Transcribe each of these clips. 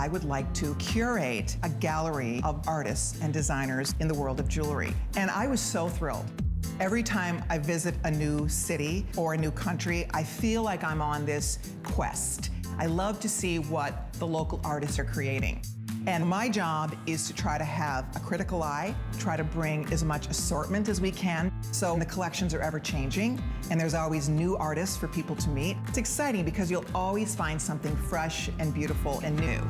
I would like to curate a gallery of artists and designers in the world of jewelry. And I was so thrilled. Every time I visit a new city or a new country, I feel like I'm on this quest. I love to see what the local artists are creating. And my job is to try to have a critical eye, try to bring as much assortment as we can. So the collections are ever changing and there's always new artists for people to meet. It's exciting because you'll always find something fresh and beautiful and new.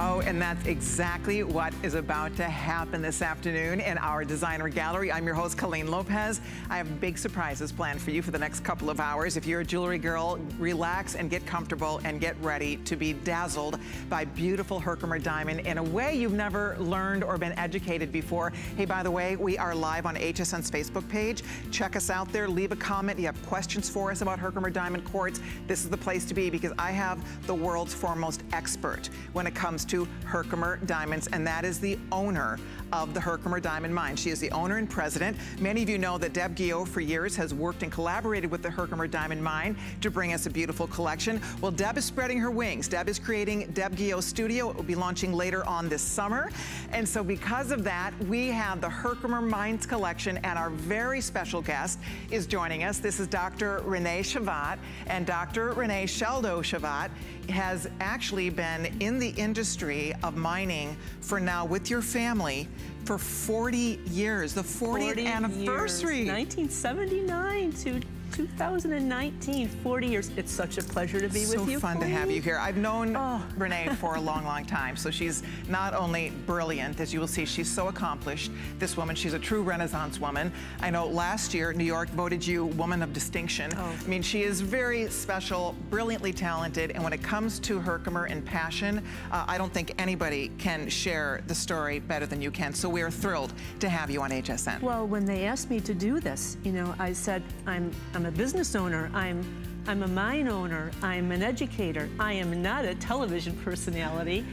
Oh, and that's exactly what is about to happen this afternoon in our designer gallery. I'm your host, Colleen Lopez. I have big surprises planned for you for the next couple of hours. If you're a jewelry girl, relax and get comfortable and get ready to be dazzled by beautiful Herkimer diamond in a way you've never learned or been educated before. Hey, by the way, we are live on HSN's Facebook page. Check us out there, leave a comment. You have questions for us about Herkimer diamond quartz. This is the place to be because I have the world's foremost expert when it comes to Herkimer Diamonds, and that is the owner of the Herkimer Diamond Mine. She is the owner and president. Many of you know that Deb Guyot for years has worked and collaborated with the Herkimer Diamond Mine to bring us a beautiful collection. Well, Deb is spreading her wings. Deb is creating Deb Guyot Studio. It will be launching later on this summer. And so because of that, we have the Herkimer Mines collection and our very special guest is joining us. This is Dr. Renee Shevat. And Dr. Renee Scialdo Shevat has actually been in the industry of mining for now with your family for 40 years, the 40th 40 anniversary. Years, 1979 to 2019, 40 years. It's such a pleasure to be so with you. So fun to have you here. I've known oh. Renee for a long, long time. So she's not only brilliant, as you will see, she's so accomplished. This woman, she's a true Renaissance woman. I know last year, New York voted you Woman of Distinction. Oh. I mean, she is very special, brilliantly talented. And when it comes to Herkimer and passion, uh, I don't think anybody can share the story better than you can. So we are thrilled to have you on HSN. Well, when they asked me to do this, you know, I said, I'm, I'm a business owner. I'm, I'm a mine owner. I'm an educator. I am not a television personality.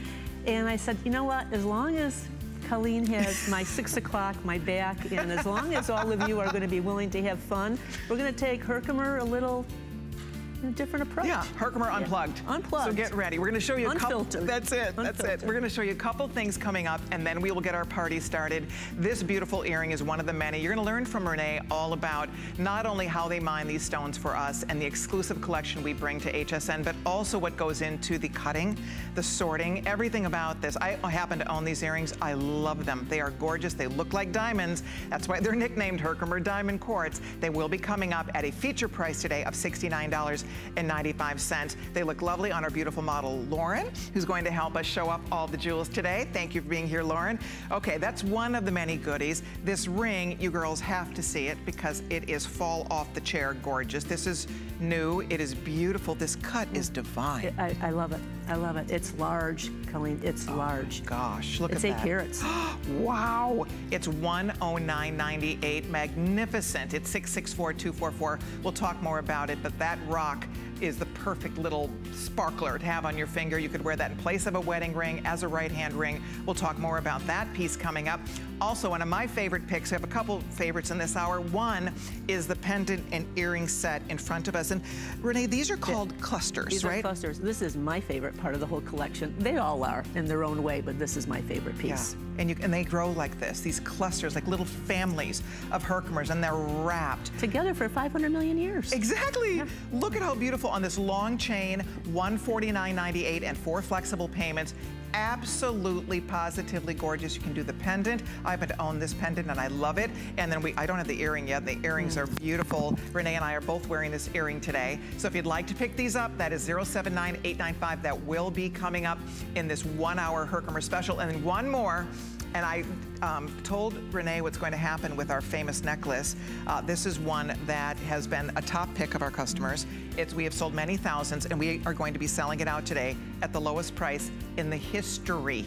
And I said, you know what, as long as Colleen has my six o'clock, my back, and as long as all of you are gonna be willing to have fun, we're gonna take Herkimer a little a different approach. Yeah, Herkimer yeah. Unplugged. Unplugged. So get ready. We're going to show you a couple. That's it. Unfiltered. That's it. We're going to show you a couple things coming up, and then we will get our party started. This beautiful earring is one of the many. You're going to learn from Renee all about not only how they mine these stones for us and the exclusive collection we bring to HSN, but also what goes into the cutting, the sorting, everything about this. I happen to own these earrings. I love them. They are gorgeous. They look like diamonds. That's why they're nicknamed Herkimer Diamond Quartz. They will be coming up at a feature price today of $69.95. They look lovely on our beautiful model, Lauren, who's going to help us show up all the jewels today. Thank you for being here, Lauren. Okay, that's one of the many goodies. This ring, you girls have to see it because it is fall off the chair gorgeous. This is new. It is beautiful. This cut is divine. I, I love it. I love it. It's large, Colleen. It's oh large. Gosh, look it's at that. It's eight carats. wow. It's 109.98. Magnificent. It's 664244. We'll talk more about it, but that rock rock is the perfect little sparkler to have on your finger. You could wear that in place of a wedding ring as a right hand ring. We'll talk more about that piece coming up. Also, one of my favorite picks, I have a couple favorites in this hour. One is the pendant and earring set in front of us. And Renee, these are called yeah. clusters, these right? These are clusters. This is my favorite part of the whole collection. They all are in their own way, but this is my favorite piece. Yeah. And, you, and they grow like this, these clusters, like little families of Herkimers, and they're wrapped. Together for 500 million years. Exactly. Yeah. Look at how beautiful on this long chain, 149.98 and four flexible payments absolutely positively gorgeous. You can do the pendant. I happen to own this pendant and I love it. And then we, I don't have the earring yet. The earrings are beautiful. Renee and I are both wearing this earring today. So if you'd like to pick these up, that is 079895. That will be coming up in this one hour Herkimer special. And then one more, and I um, told Renee what's going to happen with our famous necklace. Uh, this is one that has been a top pick of our customers. It's, we have sold many thousands and we are going to be selling it out today at the lowest price in the history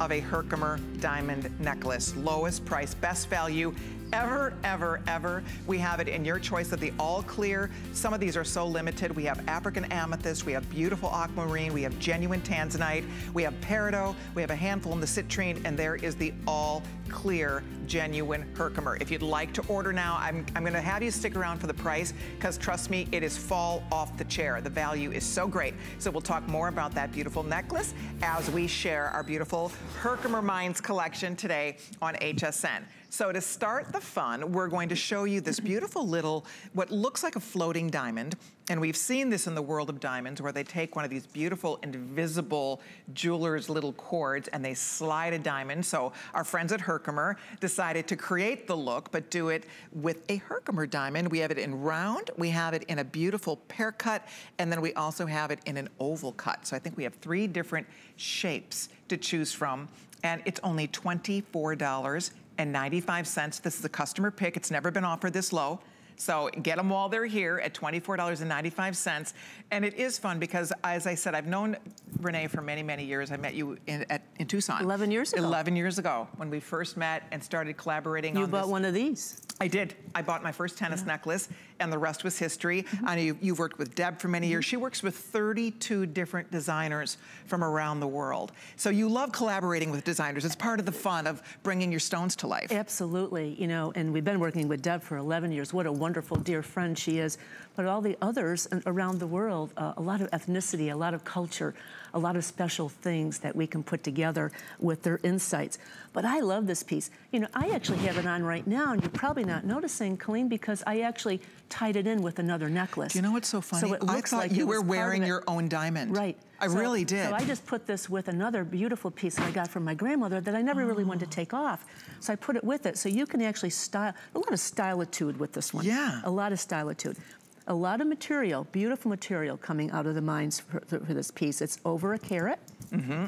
of a Herkimer diamond necklace. Lowest price, best value ever, ever, ever. We have it in your choice of the all clear. Some of these are so limited. We have African amethyst, we have beautiful aquamarine, we have genuine tanzanite, we have peridot, we have a handful in the citrine, and there is the all clear, genuine Herkimer. If you'd like to order now, I'm, I'm gonna have you stick around for the price, because trust me, it is fall off the chair. The value is so great. So we'll talk more about that beautiful necklace as we share our beautiful Herkimer Mines collection today on HSN. So to start the fun, we're going to show you this beautiful little, what looks like a floating diamond. And we've seen this in the world of diamonds where they take one of these beautiful invisible jeweler's little cords and they slide a diamond. So our friends at Herkimer decided to create the look, but do it with a Herkimer diamond. We have it in round, we have it in a beautiful pear cut, and then we also have it in an oval cut. So I think we have three different shapes to choose from and it's only $24 and 95 cents. This is a customer pick. It's never been offered this low. So get them while they're here at $24.95. And it is fun because, as I said, I've known Renee for many, many years. I met you in, at, in Tucson. 11 years ago. 11 years ago when we first met and started collaborating you on bought this. one of these. I did. I bought my first tennis Yeah. necklace and the rest was history. Mm-hmm. I know you, you've worked with Deb for many years. She works with 32 different designers from around the world. So you love collaborating with designers. It's part of the fun of bringing your stones to life. Absolutely, you know, and we've been working with Deb for 11 years. What a wonderful, dear friend she is. But all the others around the world, uh, a lot of ethnicity, a lot of culture, a lot of special things that we can put together with their insights. But I love this piece. You know, I actually have it on right now, and you're probably not noticing, Colleen, because I actually tied it in with another necklace. Do you know what's so funny? So it I looks thought like you were wearing your own diamond. Right. I So- really did. So I just put this with another beautiful piece that I got from my grandmother that I never really wanted to Oh. take off. So I put it with it. So you can actually style, a lot of stylitude with this one. Yeah. A lot of stylitude. A lot of material, beautiful material coming out of the mines for, for this piece. It's over a carat.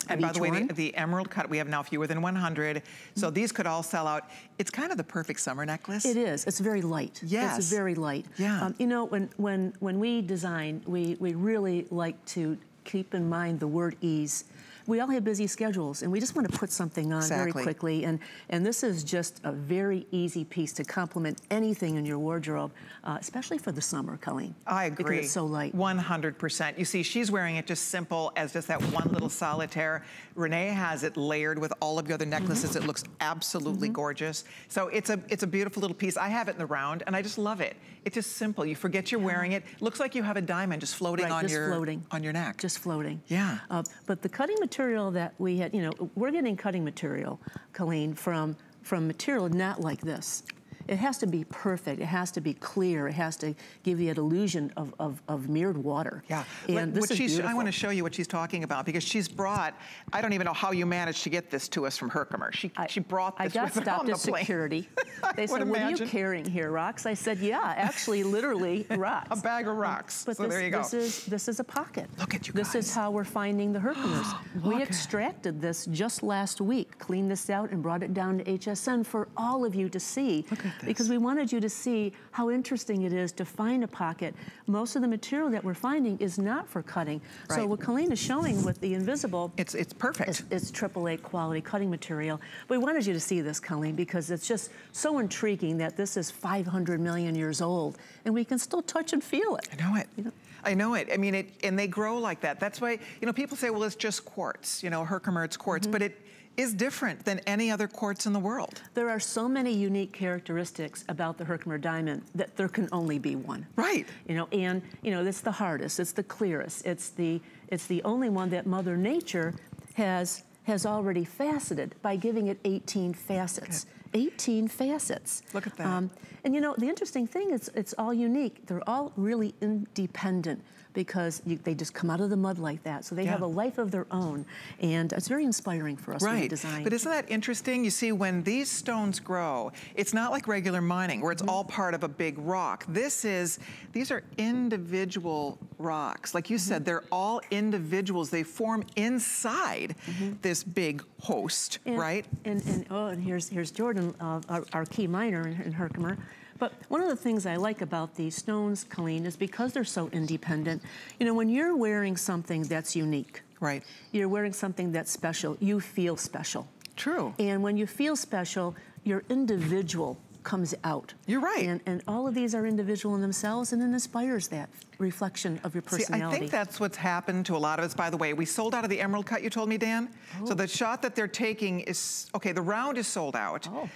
and by the way, the, the emerald cut, we have now fewer than 100. So these could all sell out. It's kind of the perfect summer necklace. It is. It's very light. Yes. It's very light. Yeah. Um, you know, when, when, when we design, we, we really like to keep in mind the word ease. We all have busy schedules, and we just want to put something on very quickly. And, and this is just a very easy piece to complement anything in your wardrobe, uh, especially for the summer, Colleen. I agree. Because it's so light. 100%. You see, she's wearing it just simple as just that one little solitaire. Renee has it layered with all of the other necklaces. Mm-hmm. It looks absolutely gorgeous. So it's a it's a beautiful little piece. I have it in the round, and I just love it. It's just simple. You forget you're wearing it. Looks like you have a diamond just floating Right, on just your floating. on your neck. Just floating. Yeah. Uh, but the cutting material that we had, you know, we're getting cutting material, Colleen, from from material not like this. It has to be perfect. It has to be clear. It has to give you an illusion of, of, of mirrored water. Yeah, And What- this what I want to show you what she's talking about because she's brought. I don't even know how you managed to get this to us from Herkimer. She I- she brought I this got with her stopped at security. They said, "What are you carrying here, rocks?" I said, "Yeah, actually, literally rocks." A bag of um, rocks. But so this, there you go. this is this is a pocket. Look at you guys. This is how we're finding the Herkimers. we extracted this just last week, cleaned this out, and brought it down to HSN for all of you to see. This. Because we wanted you to see how interesting it is to find a pocket. Most of the material that we're finding is not for cutting. So what Colleen is showing with the invisible it's it's perfect. it's, it's AAA quality cutting material. But We wanted you to see this, Colleen, because it's just so intriguing that this is 500 million years old, and we can still touch and feel it. I know it. I know it. I mean, it, and they grow like that. That's why, you know, people say, well, it's just quartz, you know, Herkimer, it's quartz, Mm-hmm. but it is different than any other quartz in the world. There are so many unique characteristics about the Herkimer diamond that there can only be one. Right. You know, and you know, it's the hardest, it's the clearest, it's the it's the only one that Mother Nature has has already faceted by giving it 18 facets. 18 facets. Look at that. Um, and you know, the interesting thing is it's all unique. They're all really independent because you, they just come out of the mud like that. So they Yeah. have a life of their own. And it's very inspiring for us Right. design. But isn't that interesting? You see, when these stones grow, it's not like regular mining where it's Mm-hmm. all part of a big rock. This is, these are individual rocks. Like you Mm-hmm. said, they're all individuals. They form inside Mm-hmm. this big host, And- right? And, and oh, and here's here's Jordan, uh, our, our key miner in, in Herkimer. But one of the things I like about these stones, Colleen, is because they're so independent. You know, when you're wearing something that's unique, Right. you're wearing something that's special, you feel special. True. And when you feel special, your individual comes out. You're right. And, and all of these are individual in themselves and it inspires that reflection of your personality. See, I think that's what's happened to a lot of us. By the way, we sold out of the emerald cut you told me, Dan. Oh. So the shot that they're taking is, okay, the round is sold out. Oh.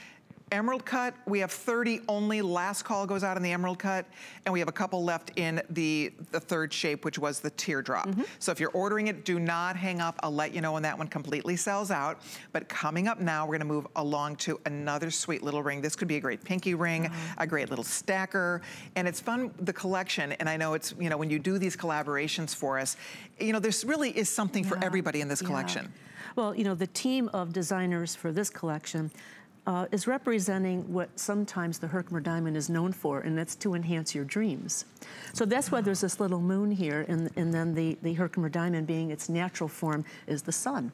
Emerald cut, we have 30 only. Last call goes out in the emerald cut. And we have a couple left in the, the third shape, which was the teardrop. Mm -hmm. So if you're ordering it, do not hang up. I'll let you know when that one completely sells out. But coming up now, we're gonna move along to another sweet little ring. This could be a great pinky ring, mm -hmm. a great little stacker. And it's fun, the collection. And I know it's, you know, when you do these collaborations for us, you know, there's really is something yeah. for everybody in this yeah. collection. Well, you know, the team of designers for this collection uh, is representing what sometimes the Herkimer diamond is known for, and that's to enhance your dreams. So that's why there's this little moon here, and, and then the, the Herkimer diamond being its natural form is the sun.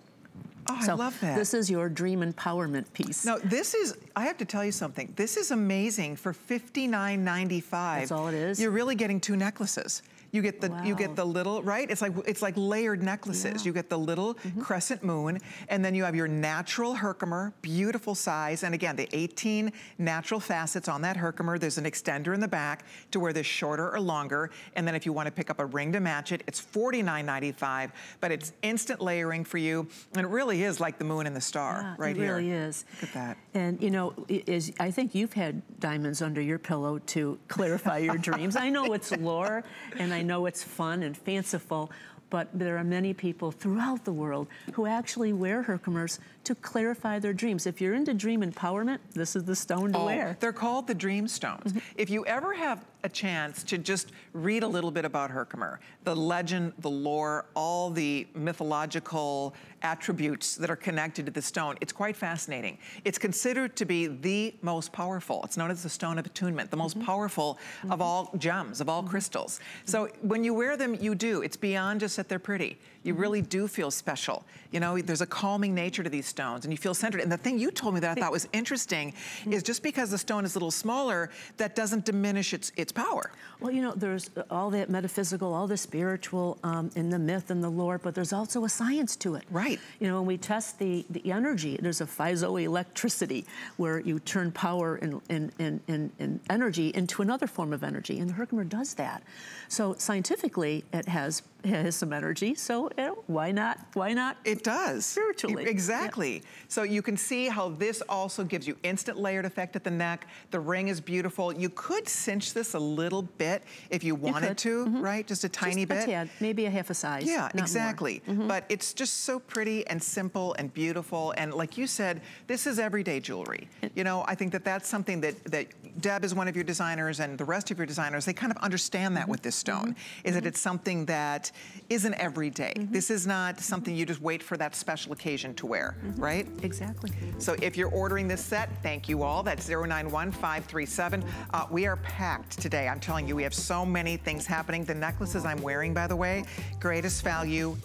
Oh, so I love that. This is your dream empowerment piece. Now, this is, I have to tell you something. This is amazing for $59.95. That's all it is. You're really getting two necklaces. You get the wow. you get the little right. It's like it's like layered necklaces. Yeah. You get the little mm -hmm. crescent moon, and then you have your natural Herkimer, beautiful size. And again, the 18 natural facets on that Herkimer. There's an extender in the back to wear they're shorter or longer. And then if you want to pick up a ring to match it, it's $49.95. But it's instant layering for you, and it really is like the moon and the star yeah, right it here. It really is. Look at that. And you know, is I think you've had diamonds under your pillow to clarify your dreams. I know it's lore, and I I know it's fun and fanciful, but there are many people throughout the world who actually wear Herkimers to clarify their dreams. If you're into dream empowerment, this is the stone to oh, wear. They're called the dream stones. Mm -hmm. If you ever have a chance to just read a little bit about Herkimer, the legend, the lore, all the mythological attributes that are connected to the stone. It's quite fascinating. It's considered to be the most powerful. It's known as the stone of attunement, the most mm -hmm. powerful mm -hmm. of all gems, of all mm -hmm. crystals. So when you wear them, you do. It's beyond just that they're pretty. You mm-hmm. really do feel special. You know, there's a calming nature to these stones and you feel centered. And the thing you told me that I thought was interesting mm-hmm. is just because the stone is a little smaller, that doesn't diminish its, its power. Well, you know, there's all that metaphysical, all the spiritual um, in the myth and the lore, but there's also a science to it. Right. You know, when we test the, the energy, there's a piezoelectricity where you turn power and, and, and, and, and energy into another form of energy, and the Herkimer does that. So scientifically, it has has some energy, so you know, why not? Why not? It does. Spiritually. Exactly. Yeah. So you can see how this also gives you instant layered effect at the neck. The ring is beautiful. You could cinch this a little bit if you wanted you to, mm -hmm. right? Just a tiny just bit. A tad, maybe a half a size. Yeah, exactly. Mm -hmm. But it's just so pretty and simple and beautiful. And like you said, this is everyday jewelry. You know, I think that that's something that, that Deb is one of your designers and the rest of your designers, they kind of understand that mm -hmm. with this stone, is that it's something that isn't every day. -hmm. This is not something you just wait for that special occasion to wear, right? Exactly. So if you're ordering this set, thank you all. That's 091537. Uh, we are packed today. I'm telling you, we have so many things happening. The necklaces I'm wearing, by the way, greatest value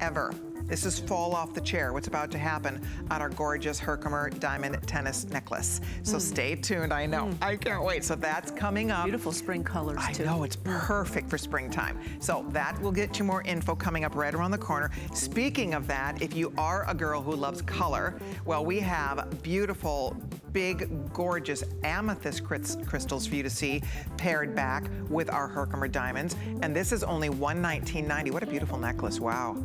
ever. This is fall off the chair, what's about to happen on our gorgeous Herkimer diamond tennis necklace. So mm. stay tuned, I know. Mm. I can't wait. So that's coming up. Beautiful spring colors I too. I know, it's perfect for springtime. So that will get you more info coming up right around the corner. Speaking of that, if you are a girl who loves color, well, we have beautiful big, gorgeous amethyst crystals for you to see paired back with our Herkimer diamonds. And this is only $119.90. What a beautiful necklace, wow.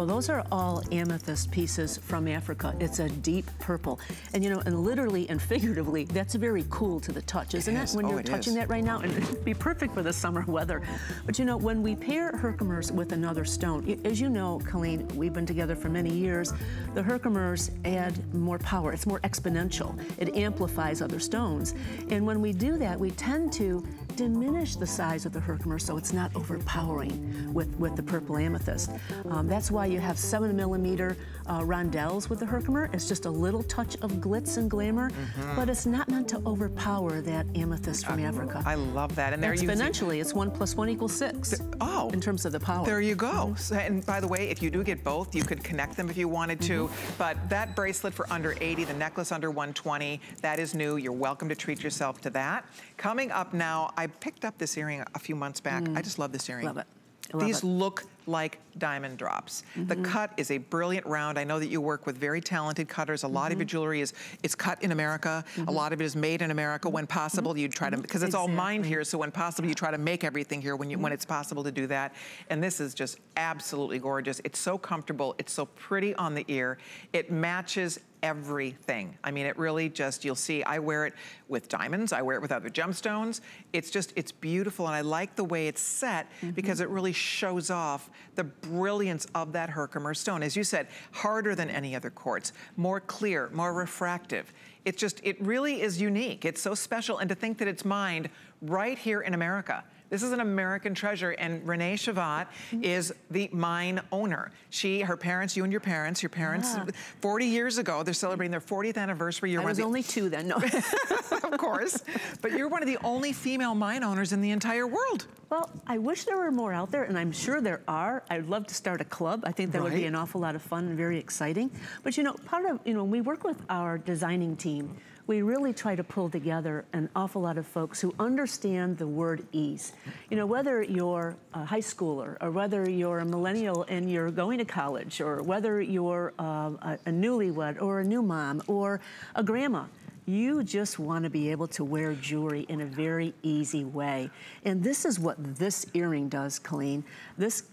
Well, those are all amethyst pieces from Africa. It's a deep purple. And you know, and literally and figuratively, that's very cool to the touch, isn't it? it? When oh, you're touching is. that right now, and it'd be perfect for the summer weather. But you know, when we pair Herkimers with another stone, as you know, Colleen, we've been together for many years, the Herkimers add more power. It's more exponential. It amplifies other stones. And when we do that, we tend to diminish the size of the Herkimer so it's not overpowering with, with the purple amethyst. Um, that's why you have seven millimeter uh, rondelles with the Herkimer. It's just a little touch of glitz and glamour, mm -hmm. but it's not meant to overpower that amethyst from I, Africa. I love that. And there you. Exponentially, using... it's one plus one equals six. The, oh. In terms of the power. There you go. Mm -hmm. And by the way, if you do get both, you could connect them if you wanted to. Mm -hmm. But that bracelet for under 80, the necklace under 120, that is new. You're welcome to treat yourself to that. Coming up now, I picked up this earring a few months back. Mm. I just love this earring. Love it. These it. look like diamond drops. Mm -hmm. The mm-hmm. cut is a brilliant round. I know that you work with very talented cutters. A lot mm -hmm. of your mm-hmm. jewelry is, is cut in America. A lot of it is made in America. When possible, you try to, because it's exactly. all mined here, so when possible, you try to make everything here when, you, when it's possible to do that. And this is just absolutely gorgeous. It's so comfortable. It's so pretty on the ear. It matches everything. I mean, it really just, you'll see, I wear it with diamonds, I wear it with other gemstones. It's just, it's beautiful, and I like the way it's set mm -hmm. because it really shows off the brilliance of that Herkimer stone. As you said, harder than any other quartz, more clear, more refractive. It just, it really is unique. It's so special, and to think that it's mined right here in America. This is an American treasure, and Renee Shevat mm-hmm. is the mine owner. She, her parents, you and your parents, your parents, yeah. 40 years ago, they're celebrating their 40th anniversary. You're I was the, only two then, no. of course. But you're one of the only female mine owners in the entire world. Well, I wish there were more out there, and I'm sure there are. I'd love to start a club. I think that right. would be an awful lot of fun and very exciting. But you know, part of, you know, when we work with our designing team, we really try to pull together an awful lot of folks who understand the word ease. You know, whether you're a high schooler or whether you're a millennial and you're going to college or whether you're uh, a, a newlywed or a new mom or a grandma, you just want to be able to wear jewelry in a very easy way. And this is what this earring does, Colleen. This,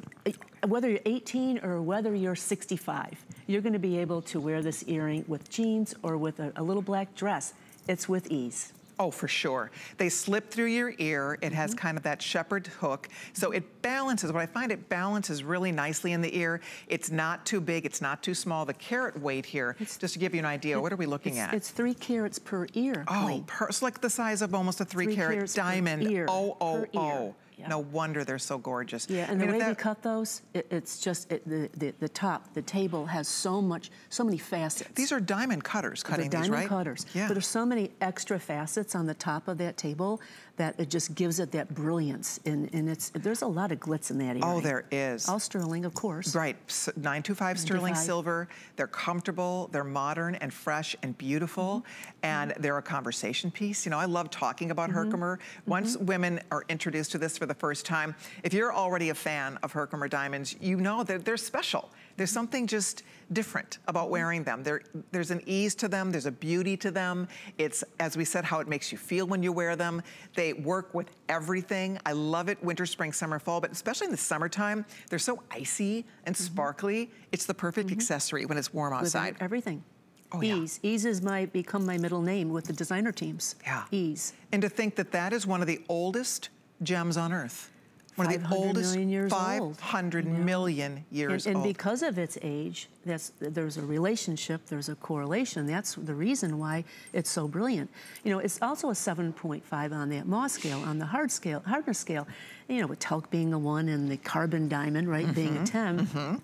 whether you're 18 or whether you're 65, you're going to be able to wear this earring with jeans or with a, a little black dress. It's with ease. Oh, for sure. They slip through your ear. It mm -hmm. has mm-hmm. kind of that shepherd hook. So it balances. What I find it balances really nicely in the ear. It's not too big. It's not too small. The carat weight here, it's, just to give you an idea, it, what are we looking it's, at? It's three carats per ear. Oh, per, it's like the size of almost a three, three carat diamond. oh, oh, oh. Yeah. No wonder they're so gorgeous. Yeah, and I mean, the way that... we cut those, it, it's just it, the, the, the top, the table has so much, so many facets. These are diamond cutters cutting these, right? diamond cutters. Yeah. But there's so many extra facets on the top of that table that it just gives it that brilliance. And, and it's there's a lot of glitz in that area. Oh, there is. All sterling, of course. Right, 925 sterling silver. They're comfortable, they're modern and fresh and beautiful, mm -hmm. and they're a conversation piece. You know, I love talking about mm -hmm. Herkimer. Once mm -hmm. women are introduced to this for the first time, if you're already a fan of Herkimer diamonds, you know that they're special. There's something just different about wearing them. There, there's an ease to them, there's a beauty to them. It's, as we said, how it makes you feel when you wear them. They work with everything. I love it winter, spring, summer, fall, but especially in the summertime, they're so icy and mm -hmm. sparkly. It's the perfect mm -hmm. accessory when it's warm outside. With everything. Oh, Ease. Yeah. Ease is my become my middle name with the designer teams. Yeah. Ease. And to think that that is one of the oldest gems on earth one of the oldest, years 500 old, million years and, and old. And because of its age, that's, there's a relationship, there's a correlation. That's the reason why it's so brilliant. You know, it's also a 7.5 on that Mohs scale, on the hard scale, hardness scale. You know, with talc being a one and the carbon diamond, right, mm -hmm, being a mm-hmm, 10. Mm -hmm.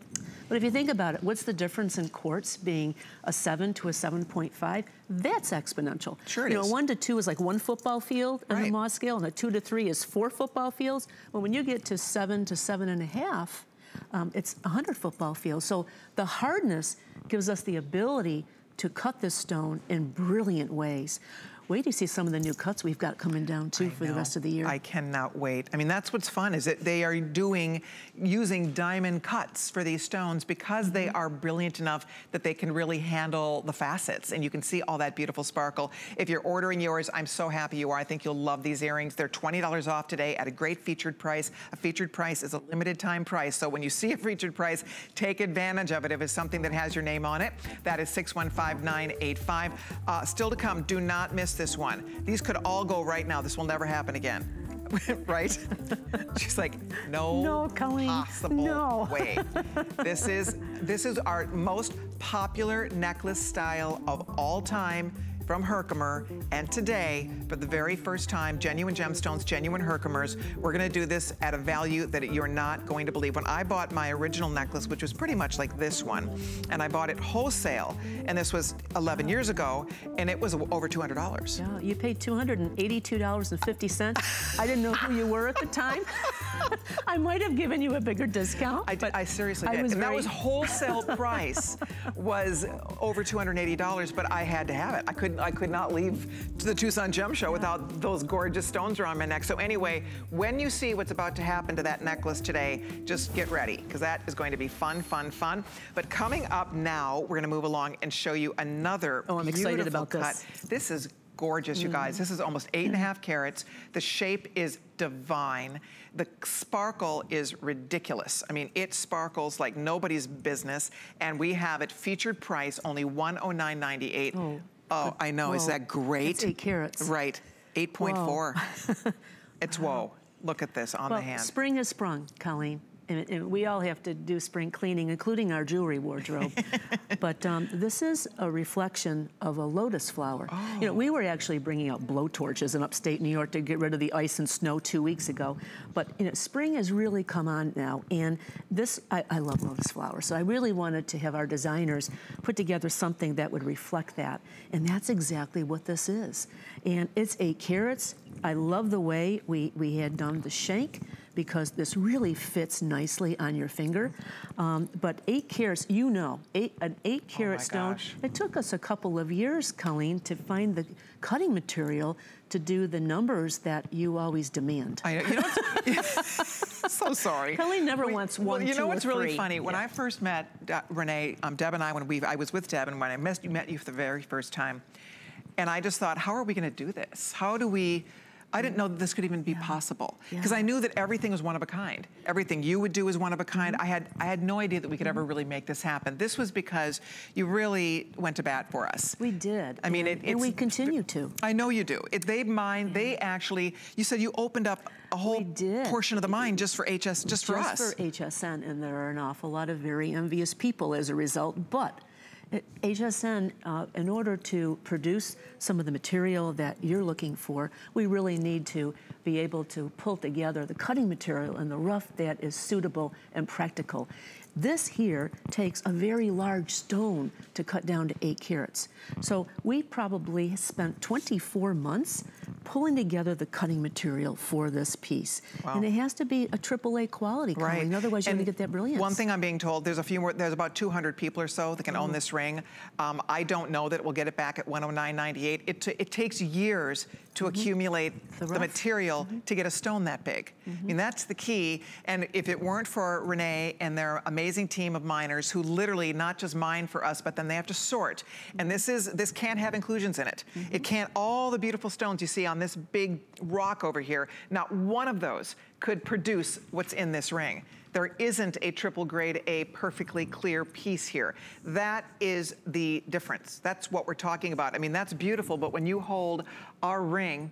But if you think about it, what's the difference in quartz being a 7 to a 7.5? That's exponential. Sure you know, 1 to 2 is like one football field on right. the Mohs scale, and a 2 to 3 is four football fields. But when you get to 7 to 7.5, um, it's 100 football fields. So the hardness gives us the ability to cut this stone in brilliant ways. Wait to see some of the new cuts we've got coming down too I for know. the rest of the year. I cannot wait. I mean, that's what's fun is that they are doing, using diamond cuts for these stones because they mm-hmm. are brilliant enough that they can really handle the facets and you can see all that beautiful sparkle. If you're ordering yours, I'm so happy you are. I think you'll love these earrings. They're $20 off today at a great featured price. A featured price is a limited time price. So when you see a featured price, take advantage of it if it's something that has your name on it. That is 615985. Uh, still to come, do not miss this one. These could all go right now. This will never happen again. right? She's like, no, no Colleen, possible no. way. This is this is our most popular necklace style of all time from Herkimer. And today, for the very first time, genuine gemstones, genuine Herkimers, we're gonna do this at a value that you're not going to believe. When I bought my original necklace, which was pretty much like this one, and I bought it wholesale, and this was 11 years ago, and it was over $200. Yeah, you paid $282.50. I didn't know who you were at the time. I might have given you a bigger discount. I, I seriously did. I and very... that was wholesale price was over $280, but I had to have it. I couldn't I could not leave the Tucson Gem Show without those gorgeous stones around my neck. So anyway, when you see what's about to happen to that necklace today, just get ready because that is going to be fun, fun, fun. But coming up now, we're going to move along and show you another oh, I'm excited about cut. this. This is gorgeous, you guys. Mm. This is almost eight and a half carats. The shape is divine. The sparkle is ridiculous. I mean, it sparkles like nobody's business. And we have it featured price, only $109.98. Oh, oh I know. Whoa. Is that great? It's eight carats. Right. 8.4. it's whoa. Look at this on well, the hand. spring has sprung, Colleen and, and, we all have to do spring cleaning, including our jewelry wardrobe. but um, this is a reflection of a lotus flower. Oh. You know, we were actually bringing out blow torches in upstate New York to get rid of the ice and snow two weeks ago. But you know, spring has really come on now, and this I, I love lotus flowers. So I really wanted to have our designers put together something that would reflect that, and that's exactly what this is. And it's eight carats. I love the way we we had done the shank because this really fits nicely on your finger. Um, but eight carats, you know, eight, an eight carat oh stone. Gosh. It took us a couple of years, Colleen, to find the cutting material to do the numbers that you always demand. I know, you know so sorry. Colleen never we, wants one, well, you know what's really three. funny? When I first met uh, Renee, um, Deb and I, when we, I was with Deb, and when I met, met you for the very first time, and I just thought, how are we going to do this? How do we I didn't know that this could even be yeah. possible because yeah. I knew that everything was one of a kind. Everything you would do is one of a kind. Mm -hmm. I had I had no idea that we could mm -hmm. ever mm-hmm. really make this happen. This was because you really went to bat for us. We did. I mean, and, it, and we continue to. I know you do. It, they mind. Yeah. They actually. You said you opened up a whole portion of the mine just for HS, just, just for us. Just for HSN, and there are an awful lot of very envious people as a result. But HSN, uh, in order to produce some of the material that you're looking for, we really need to be able to pull together the cutting material and the rough that is suitable and practical. This here takes a very large stone to cut down to eight carats. So we probably spent 24 months pulling together the cutting material for this piece. Wow. And it has to be a AAA quality. Right. Otherwise, you're going to get that brilliance. One thing I'm being told, there's a few more, there's about 200 people or so that can own this ring. Um, I don't know that we'll get it back at 109.98. It, it takes years to mm -hmm. accumulate the, the material mm -hmm. to get a stone that big. Mm -hmm. I mean, that's the key. And if it weren't for Renee and their amazing team of miners who literally not just mine for us, but then they have to sort. And this is this can't have inclusions in it. It can't, all the beautiful stones you see on this big rock over here, not one of those could produce what's in this ring. There isn't a triple grade A perfectly clear piece here. That is the difference. That's what we're talking about. I mean, that's beautiful, but when you hold our ring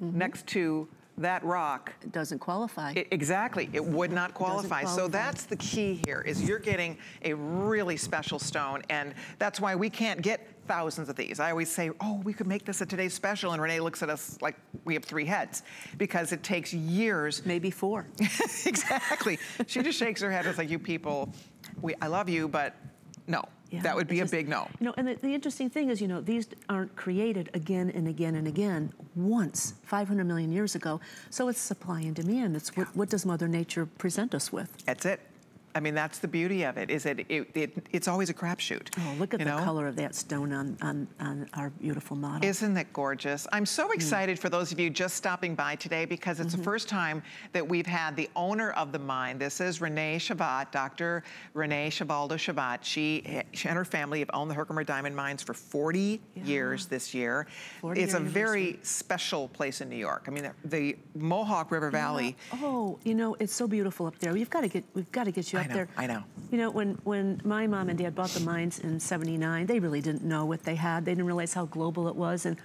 mm -hmm. next to that rock it doesn't qualify. It, exactly, it would not qualify. qualify. So that's the key here is you're getting a really special stone and that's why we can't get thousands of these. I always say, oh, we could make this a today's special and Renee looks at us like we have three heads because it takes years. Maybe four. exactly. she just shakes her head. It's like, you people, we, I love you, but no. Yeah, that would be just, a big no. You know, and the, the, interesting thing is, you know, these aren't created again and again and again once 500 million years ago. So it's supply and demand. It's yeah. what, what does Mother Nature present us with? That's it. I mean, that's the beauty of it, is that it, it, it's always a crapshoot. Oh, look at the know? color of that stone on, on, on, our beautiful model. Isn't that gorgeous? I'm so mm. excited mm. for those of you just stopping by today because it's mm -hmm. the mm-hmm. first time that we've had the owner of the mine. This is Renee Shevat, Dr. Renee Scialdo Shevat. She, she and her family have owned the Herkimer Diamond Mines for 40 yeah. years this year. It's a very special place in New York. I mean, the, the Mohawk River Valley. Yeah. Oh, you know, it's so beautiful up there. We've got to get, we've got to get you I know, there. I know. You know, when, when my mom and dad bought the mines in 79, they really didn't know what they had. They didn't realize how global it was. And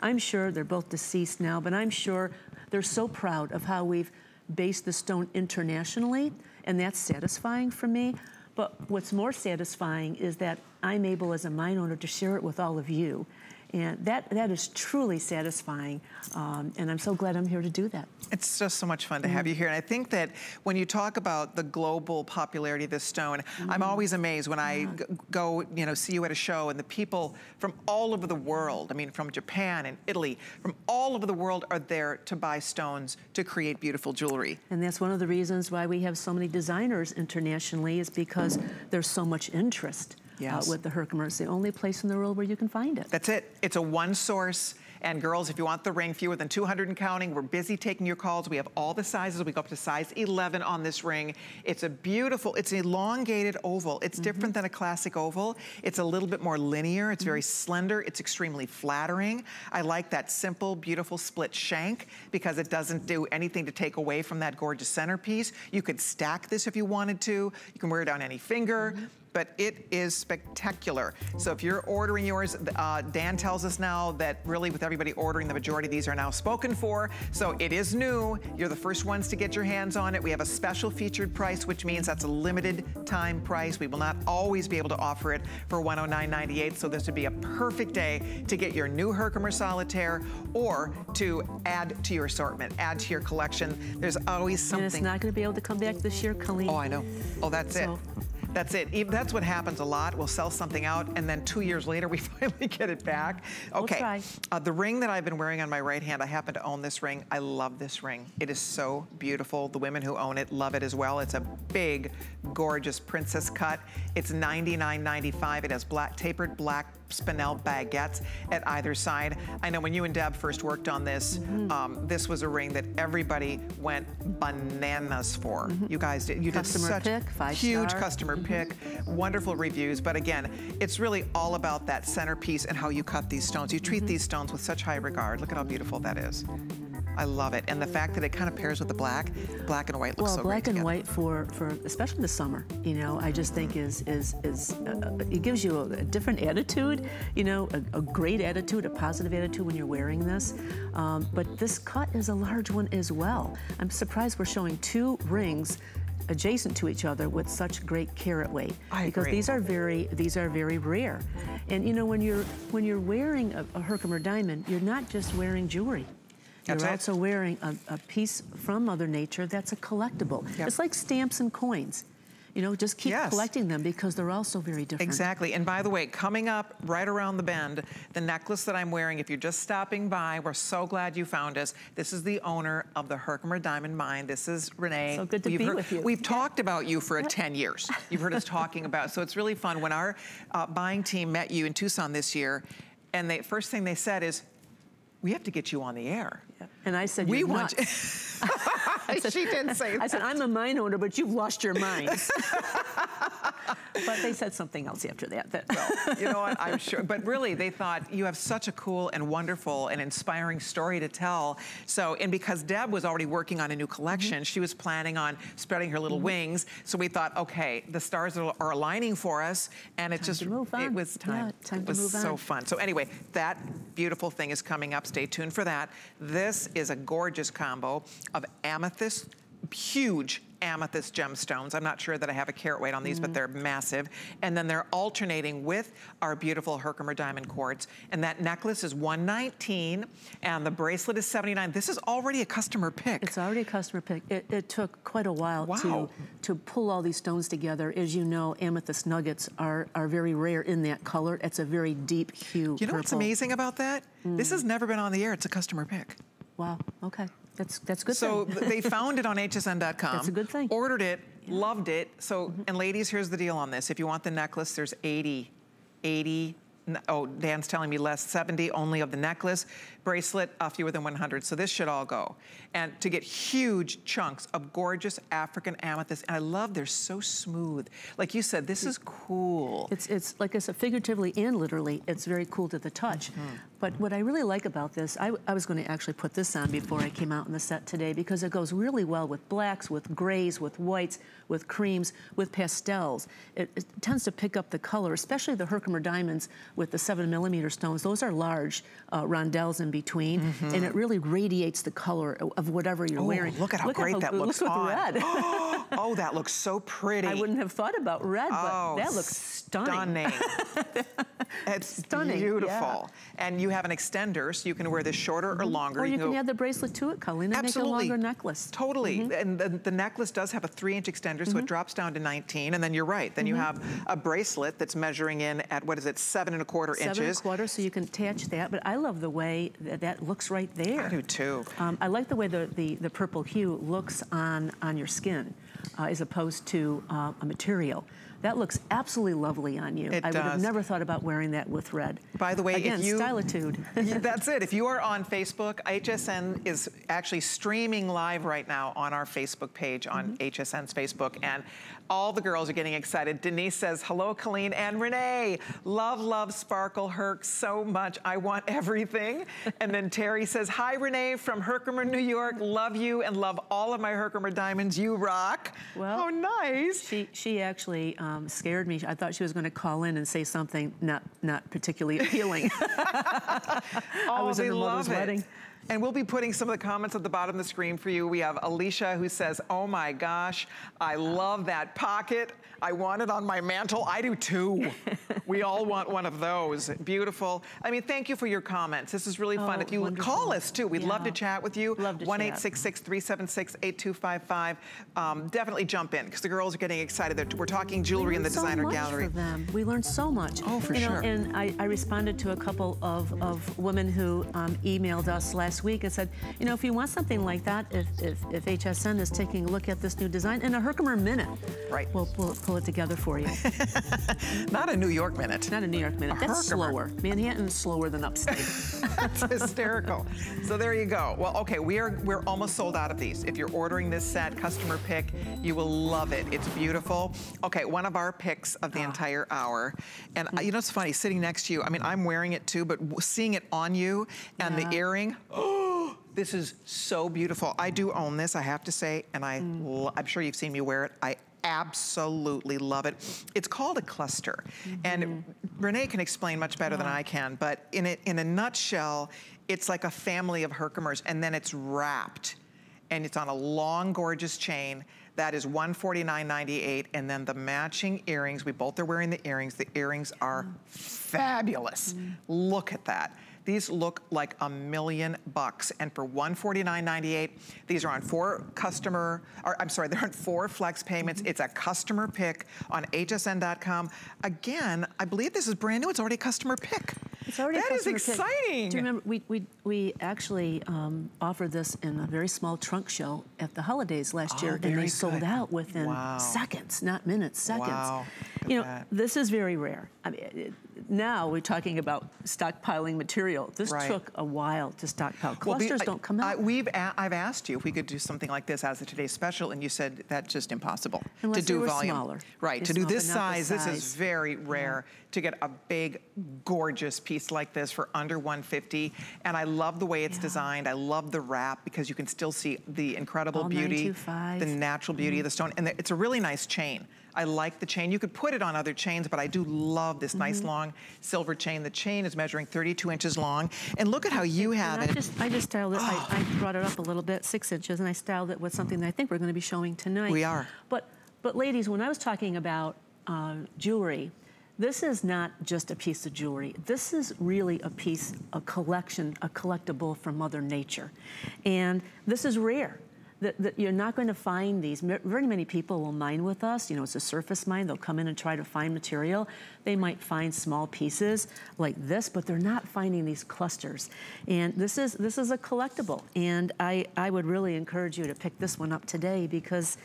I'm sure they're both deceased now, but I'm sure they're so proud of how we've based the stone internationally, and that's satisfying for me. But what's more satisfying is that I'm able as a mine owner to share it with all of you. And that, that is truly satisfying. Um, and I'm so glad I'm here to do that. It's just so much fun to mm. have you here. And I think that when you talk about the global popularity of this stone, mm. I'm always amazed when I go, you know, see you at a show and the people from all over the world, I mean, from Japan and Italy, from all over the world are there to buy stones to create beautiful jewelry. And that's one of the reasons why we have so many designers internationally is because there's so much interest yes. uh, with the Herkimer. It's the only place in the world where you can find it. That's it. It's a one source and girls, if you want the ring fewer than 200 and counting, we're busy taking your calls. We have all the sizes. We go up to size 11 on this ring. It's a beautiful, it's an elongated oval. It's mm -hmm. different than a classic oval. It's a little bit more linear. It's very mm-hmm. slender. It's extremely flattering. I like that simple, beautiful split shank because it doesn't do anything to take away from that gorgeous centerpiece. You could stack this if you wanted to. You can wear it on any finger. Mm -hmm but it is spectacular. So if you're ordering yours, uh, Dan tells us now that really with everybody ordering, the majority of these are now spoken for. So it is new. You're the first ones to get your hands on it. We have a special featured price, which means that's a limited time price. We will not always be able to offer it for $109.98. So this would be a perfect day to get your new Herkimer Solitaire or to add to your assortment, add to your collection. There's always something. And it's not going to be able to come back this year, Colleen. Oh, I know. Oh, that's so. it. That's it. That's what happens a lot. We'll sell something out, and then two years later, we finally get it back. Okay. We'll uh, the ring that I've been wearing on my right hand, I happen to own this ring. I love this ring. It is so beautiful. The women who own it love it as well. It's a big, gorgeous princess cut. It's $99.95. It has black, tapered black spinel baguettes at either side. I know when you and Deb first worked on this, mm -hmm. um, this was a ring that everybody went bananas for. Mm -hmm. You guys did. You customer did such pick, huge star. customer mm -hmm. pick, wonderful reviews. But again, it's really all about that centerpiece and how you cut these stones. You treat mm-hmm. these stones with such high regard. Look at how beautiful that is. I love it. And the fact that it kind of pairs with the black, black and white looks well, so black and white for, for especially the summer, you know, I just think is, is, is uh, it gives you a, a different attitude, you know, a, a, great attitude, a positive attitude when you're wearing this. Um, but this cut is a large one as well. I'm surprised we're showing two rings adjacent to each other with such great carat weight I because agree. these are very these are very rare and you know when you're when you're wearing a, a Herkimer diamond you're not just wearing jewelry you're that's also wearing a, a, piece from Mother Nature that's a collectible. Yep. It's like stamps and coins. You know, just keep yes. collecting them because they're also very different. Exactly. And by the way, coming up right around the bend, the necklace that I'm wearing, if you're just stopping by, we're so glad you found us. This is the owner of the Herkimer Diamond Mine. This is Renee. So good to we've be heard, with you. We've yeah. talked about you for 10 years. You've heard us talking about, so it's really fun. When our uh, buying team met you in Tucson this year, and the first thing they said is, we have to get you on the air. Yeah. And I said, we want. said, she didn't say that. I said, I'm a mine owner, but you've lost your mind. but they said something else after that. that well, you know what, I'm sure. But really, they thought you have such a cool and wonderful and inspiring story to tell. So, and because Deb was already working on a new collection, mm -hmm. she was planning on spreading her little mm -hmm. wings. So we thought, okay, the stars are aligning for us. And it time just, it was time. Yeah, time it was so fun. So anyway, that beautiful thing is coming up. Stay tuned for that. This is a gorgeous combo of amethyst, huge amethyst gemstones. I'm not sure that I have a carat weight on these, mm. but they're massive. And then they're alternating with our beautiful Herkimer diamond quartz. And that necklace is 119 and the bracelet is 79. This is already a customer pick. It's already a customer pick. It, it took quite a while wow. to, to pull all these stones together. As you know, amethyst nuggets are, are very rare in that color. It's a very deep hue You know purple. what's amazing about that? Mm. This has never been on the air. It's a customer pick. Wow, okay. That's that's good. So they found it on hsn.com. That's a good thing. Ordered it, yeah. loved it. So, mm -hmm. and ladies, here's the deal on this. If you want the necklace, there's 80, 80 oh, Dan's telling me less, 70 only of the necklace, bracelet, uh, fewer than 100. So this should all go. And to get huge chunks of gorgeous African amethyst, and I love they're so smooth. Like you said, this is cool. It's, it's like I said, figuratively and literally, it's very cool to the touch. Mm -hmm. But what I really like about this, I, I was going to actually put this on before I came out in the set today because it goes really well with blacks, with grays, with whites, with creams, with pastels. It, it tends to pick up the color, especially the Herkimer diamonds with the seven millimeter stones. Those are large uh, rondelles in between, mm -hmm. and it really radiates the color of whatever you're oh, wearing. Look at how look great how, that looks look on. red. oh, that looks so pretty. I wouldn't have thought about red, but oh, that looks stunning. Stunning. it's stunning. beautiful. Yeah. And you have an extender, so you can wear this shorter or mm-hmm. longer. Or you, you can, can add the bracelet to it, Colleen, and Absolutely. make a longer necklace. Totally. Mm -hmm. And the, the, necklace does have a three-inch extender, so mm -hmm. it mm-hmm. drops down to 19. And then you're right. Then you mm-hmm. have a bracelet that's measuring in at, what is it, seven and a quarter seven inches. Seven and a quarter, so you can attach that. But I love the way that, that looks right there. I do too. Um, I like the way the, the, the purple hue looks on, on your skin uh, as opposed to uh, a material. That looks absolutely lovely on you. It I would have never thought about wearing that with red. By the way, Again, if you... stylitude. that's it. If you are on Facebook, HSN is actually streaming live right now on our Facebook page on mm -hmm. HSN's Facebook. And all the girls are getting excited. Denise says, hello, Colleen and Renee. Love, love Sparkle Herc so much. I want everything. and then Terry says, hi, Renee from Herkimer, New York. Love you and love all of my Herkimer diamonds. You rock. Well, How nice. She, she actually um, scared me. I thought she was going to call in and say something not, not particularly appealing. oh, I was in the mother's wedding. And we'll be putting some of the comments at the bottom of the screen for you. We have Alicia who says, oh my gosh, I love that pocket. I want it on my mantle. I do too. we all want one of those. Beautiful. I mean, thank you for your comments. This is really fun. Oh, if you wonderful. call us too, we'd yeah. love to chat with you. Love to 1-866-376-8255. Um, definitely jump in because the girls are getting excited. We're talking jewelry in the so designer much gallery. For them. We learned so much. Oh, for you sure. Know, and I, I, responded to a couple of, of women who um, emailed us last week and said, you know, if you want something like that, if, if, if HSN is taking a look at this new design, in a Herkimer minute, right. we'll pull, pull it together for you. Not a New York minute. Not a New York minute. A That's Herkimer. slower. Manhattan's slower than upstate. That's hysterical. So there you go. Well, okay, we are we're almost sold out of these. If you're ordering this set, customer pick, you will love it. It's beautiful. Okay, one of our picks of the ah. entire hour. And mm you know, it's funny, sitting next to you, I mean, I'm wearing it too, but seeing it on you and yeah. the earring, oh, this is so beautiful. I do own this, I have to say, and I, mm. I'm sure you've seen me wear it. I absolutely love it. It's called a cluster. Mm -hmm. And mm-hmm. Renee can explain much better than I can, but in a, in a nutshell, it's like a family of Herkimers and then it's wrapped and it's on a long, gorgeous chain. That is $149.98. And then the matching earrings, we both are wearing the earrings. The earrings are mm. fabulous. Mm. Look at that. These look like a million bucks. And for $149.98, these are on four customer, or I'm sorry, they're on four flex payments. Mm -hmm. It's a customer pick on hsn.com. Again, I believe this is brand new. It's already a customer pick. It's already a customer. that is exciting. Pick. Do you remember, we, we, we actually um, offered this in a very small trunk show at the holidays last oh, year, and they good. sold out within wow. seconds, not minutes, seconds. Wow. You know, that. this is very rare. I mean, now we're talking about stockpiling material. This right. took a while to stockpile. Clusters well, don't come out. I, we've a, I've asked you if we could do something like this as a today's special, and you said that's just impossible Unless to do volume. Smaller. Right, to do this size, size, this is very rare yeah. to get a big, gorgeous piece like this for under 150. And I love the way it's yeah. designed. I love the wrap because you can still see the incredible All beauty, the natural beauty mm. of the stone, and it's a really nice chain. I like the chain. You could put it on other chains, but I do love this mm -hmm. nice mm-hmm. long silver chain. The chain is measuring 32 inches long. And look at how you have and it. I just, I just styled it, oh. I, I, brought it up a little bit, six inches, and I styled it with something that I think we're gonna be showing tonight. We are. But, but ladies, when I was talking about uh, jewelry, this is not just a piece of jewelry. This is really a piece, a collection, a collectible from Mother Nature. And this is rare that, that, you're not going to find these. Very many people will mine with us. You know, it's a surface mine. They'll come in and try to find material. They might find small pieces like this, but they're not finding these clusters. And this is this is a collectible. And I, I would really encourage you to pick this one up today because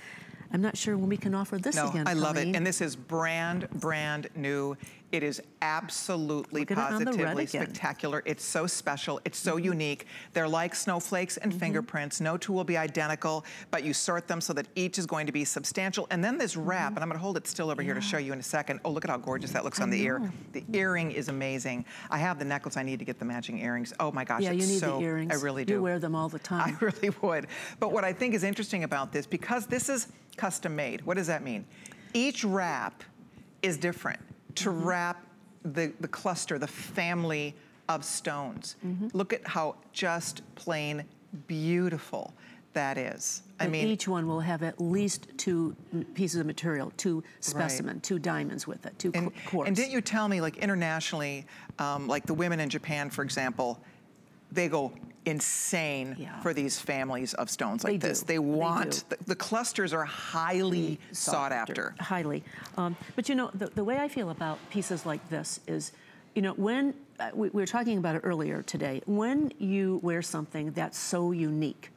I'm not sure when we can offer this no, again. I love it. And this is brand, brand new. It is absolutely positively spectacular. It's so special. It's so mm -hmm. unique. They're like snowflakes and mm -hmm. fingerprints. No two will be identical, but you sort them so that each is going to be substantial. And then this wrap, mm -hmm. and I'm gonna hold it still over yeah. here to show you in a second. Oh, look at how gorgeous that looks I on the know. ear. The earring is amazing. I have the necklace. I need to get the matching earrings. Oh my gosh, yeah, you need so, the earrings. I really do. You wear them all the time. I really would. But what I think is interesting about this, because this is custom made, what does that mean? Each wrap is different. To mm -hmm. wrap the, the cluster, the family of stones. Mm -hmm. Look at how just plain beautiful that is. I and mean, each one will have at least two pieces of material, two specimen, right. two diamonds with it, two and, quartz. And didn't you tell me, like internationally, um, like the women in Japan, for example, they go insane yeah. for these families of stones like they this. Do. They want, they the, the, clusters are highly sought after. Highly. Um, but you know, the, the way I feel about pieces like this is, you know, when, uh, we, we were talking about it earlier today, when you wear something that's so unique,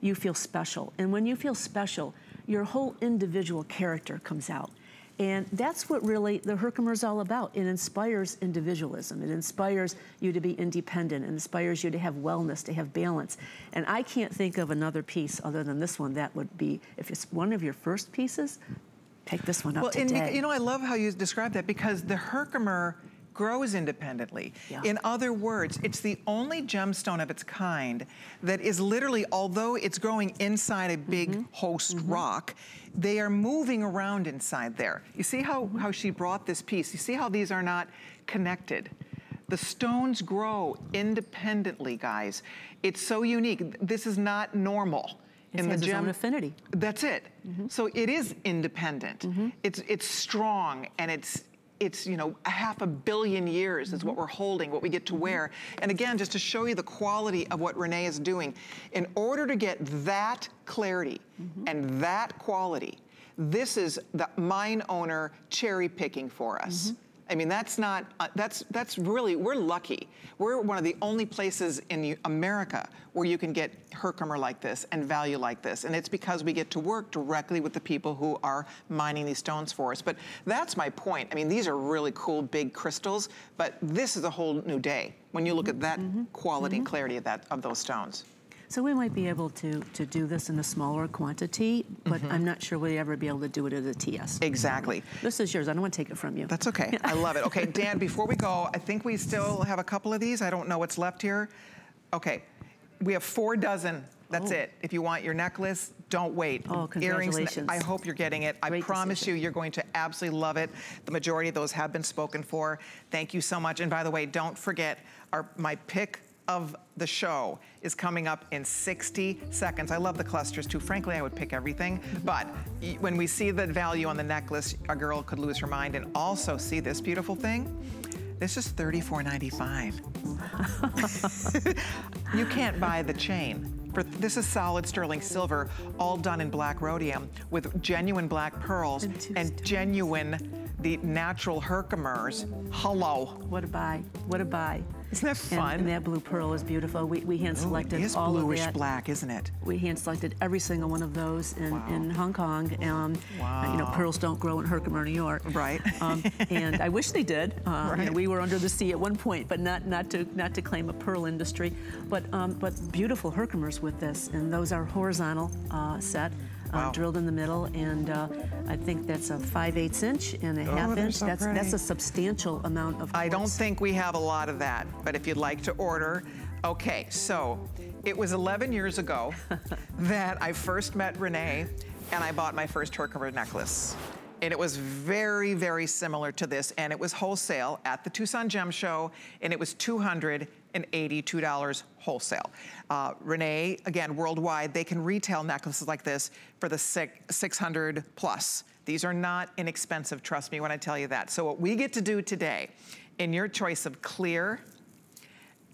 you feel special. And when you feel special, your whole individual character comes out. And that's what really the Herkimer is all about. It inspires individualism. It inspires you to be independent. It inspires you to have wellness, to have balance. And I can't think of another piece other than this one that would be, if it's one of your first pieces, pick this one up well, today. And you know, I love how you describe that because the Herkimer grows independently. Yeah. In other words, it's the only gemstone of its kind that is literally, although it's growing inside a big mm -hmm. host mm -hmm. rock, they are moving around inside there. You see how, how she brought this piece? You see how these are not connected? The stones grow independently, guys. It's so unique. This is not normal. It in the gem, affinity. That's it. Mm -hmm. So it is independent. Mm -hmm. It's it's strong and it's it's, you know, a half a billion years is what mm-hmm. we're holding, what we get to mm-hmm. wear. And again, just to show you the quality of what Renee is doing, in order to get that clarity mm -hmm. and that quality, this is the mine owner cherry picking for us. Mm -hmm. I mean, that's not, uh, that's, that's really, we're lucky. We're one of the only places in America where you can get Herkimer like this and value like this. And it's because we get to work directly with the people who are mining these stones for us. But that's my point. I mean, these are really cool, big crystals, but this is a whole new day when you look at that mm -hmm. quality mm -hmm. and mm-hmm. clarity of, that, of those stones. So we might be able to, to do this in a smaller quantity, but mm -hmm. I'm not sure we'll ever be able to do it at a TS. Exactly. This is yours. I don't want to take it from you. That's okay. I love it. Okay, Dan, before we go, I think we still have a couple of these. I don't know what's left here. Okay, we have four dozen. That's oh. it. If you want your necklace, don't wait. Oh, congratulations. Earrings, I hope you're getting it. Great I promise decision. you, you're going to absolutely love it. The majority of those have been spoken for. Thank you so much. And by the way, don't forget our my pick of the show is coming up in 60 seconds. I love the clusters too. Frankly, I would pick everything. But when we see the value on the necklace, a girl could lose her mind. And also see this beautiful thing? This is $34.95. you can't buy the chain. For, this is solid sterling silver, all done in black rhodium with genuine black pearls and, and genuine, the natural Herkimers. Hello. What a buy, what a buy. Isn't that fun? And, and that blue pearl is beautiful. We, we hand selected oh, all bluish of that. black, isn't it? We hand selected every single one of those in, wow. in Hong Kong. Um, wow. You know, pearls don't grow in Herkimer, New York. Right. Um, and I wish they did. Uh, right. You know, we were under the sea at one point, but not not to not to claim a pearl industry. But um, but beautiful Herkimers with this, and those are horizontal uh, set. Uh, wow. drilled in the middle, and uh, I think that's a 5 8 inch and a oh, half inch. So that's pretty. that's a substantial amount of. I don't think we have a lot of that, but if you'd like to order, okay. So it was 11 years ago that I first met Renee, and I bought my first Herkimer necklace. And it was very, very similar to this, and it was wholesale at the Tucson Gem Show, and it was 200 $82 wholesale. Uh, Renee, again, worldwide, they can retail necklaces like this for the six, 600 plus. These are not inexpensive, trust me when I tell you that. So what we get to do today, in your choice of clear,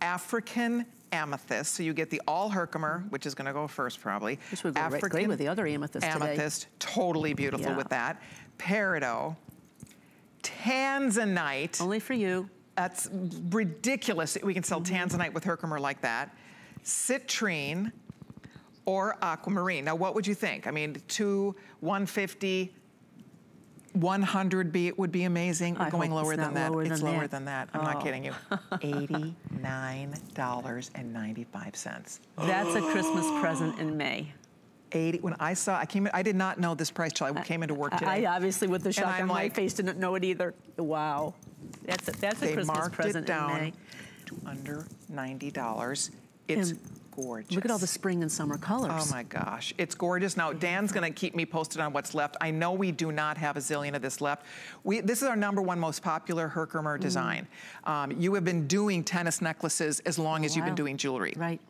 African amethyst, so you get the all Herkimer, which is gonna go first probably. This would go African great with the other amethyst Amethyst, today. totally beautiful yeah. with that. Peridot, Tanzanite. Only for you. That's ridiculous we can sell mm -hmm. tanzanite with Herkimer like that. Citrine or aquamarine. Now, what would you think? I mean, two, 150, 100 be, would be amazing. I Going lower than that. Lower it's than lower that. than that. I'm oh. not kidding you. $89.95. That's a Christmas present in May. 80, when I saw, I came in, I did not know this price till I came into work today. I obviously with the shock on like, my face didn't know it either. Wow. That's a, that's a Christmas present in May. to under $90. It's and gorgeous. Look at all the spring and summer colors. Oh my gosh, it's gorgeous. Now, Dan's gonna keep me posted on what's left. I know we do not have a zillion of this left. We, this is our number one most popular Herkimer mm. design. Um, you have been doing tennis necklaces as long as you've been doing jewelry. Right.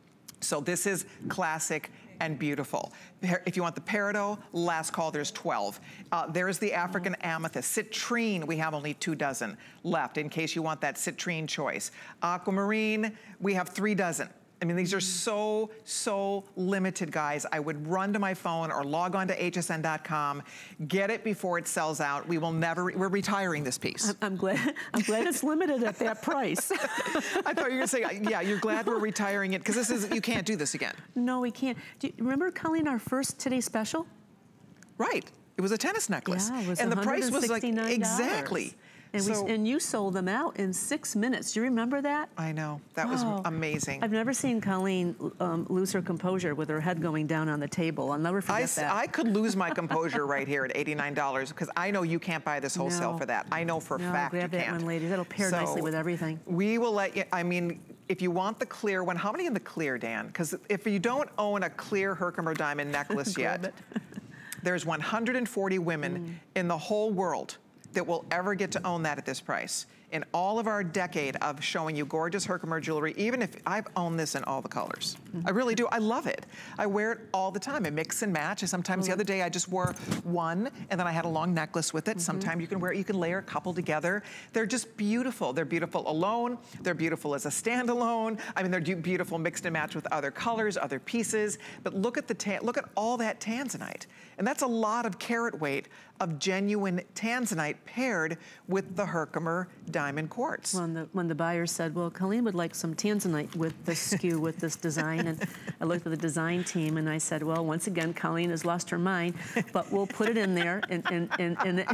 So this is classic and beautiful. If you want the peridot, last call, there's 12. Uh, there's the African amethyst. Citrine, we have only two dozen left in case you want that citrine choice. Aquamarine, we have three dozen. I mean, these are so, so limited, guys. I would run to my phone or log on to hsn.com, get it before it sells out. We will never, we're retiring this piece. I'm, glad, I'm glad it's limited at that price. I thought you were gonna say, uh, yeah, you're glad we're retiring it because this is, you can't do this again. No, we can't. Do you remember, Colleen, our first Today Special? Right. It was a tennis necklace. Yeah, it was and the price was like exactly. And, so, we, and you sold them out in six minutes. Do you remember that? I know. That was amazing. I've never seen Colleen um, lose her composure with her head going down on the table. I'll never forget I, that. I could lose my composure right here at $89 because I know you can't buy this wholesale no. for that. I know for a no, fact grab you that can't. one, ladies. That'll pair so nicely with everything. We will let you, I mean, if you want the clear one, how many in the clear, Dan? Because if you don't own a clear Herkimer diamond necklace yet, there's 140 women mm. in the whole world that will ever get to own that at this price. In all of our decade of showing you gorgeous Herkimer jewelry, even if I've owned this in all the colors. Mm -hmm. I really do, I love it. I wear it all the time. I mix and match. Sometimes mm -hmm. the other day I just wore one and then I had a long necklace with it. Mm -hmm. Sometimes you can wear, it, you can layer a couple together. They're just beautiful. They're beautiful alone. They're beautiful as a standalone. I mean, they're beautiful mixed and matched with other colors, other pieces. But look at the tan, look at all that tanzanite. And that's a lot of carat weight of genuine tanzanite paired with the Herkimer diamond quartz. When the, when the buyer said, well, Colleen would like some tanzanite with this skew, with this design, and I looked at the design team and I said, well, once again, Colleen has lost her mind, but we'll put it in there, and, and, and, and, it,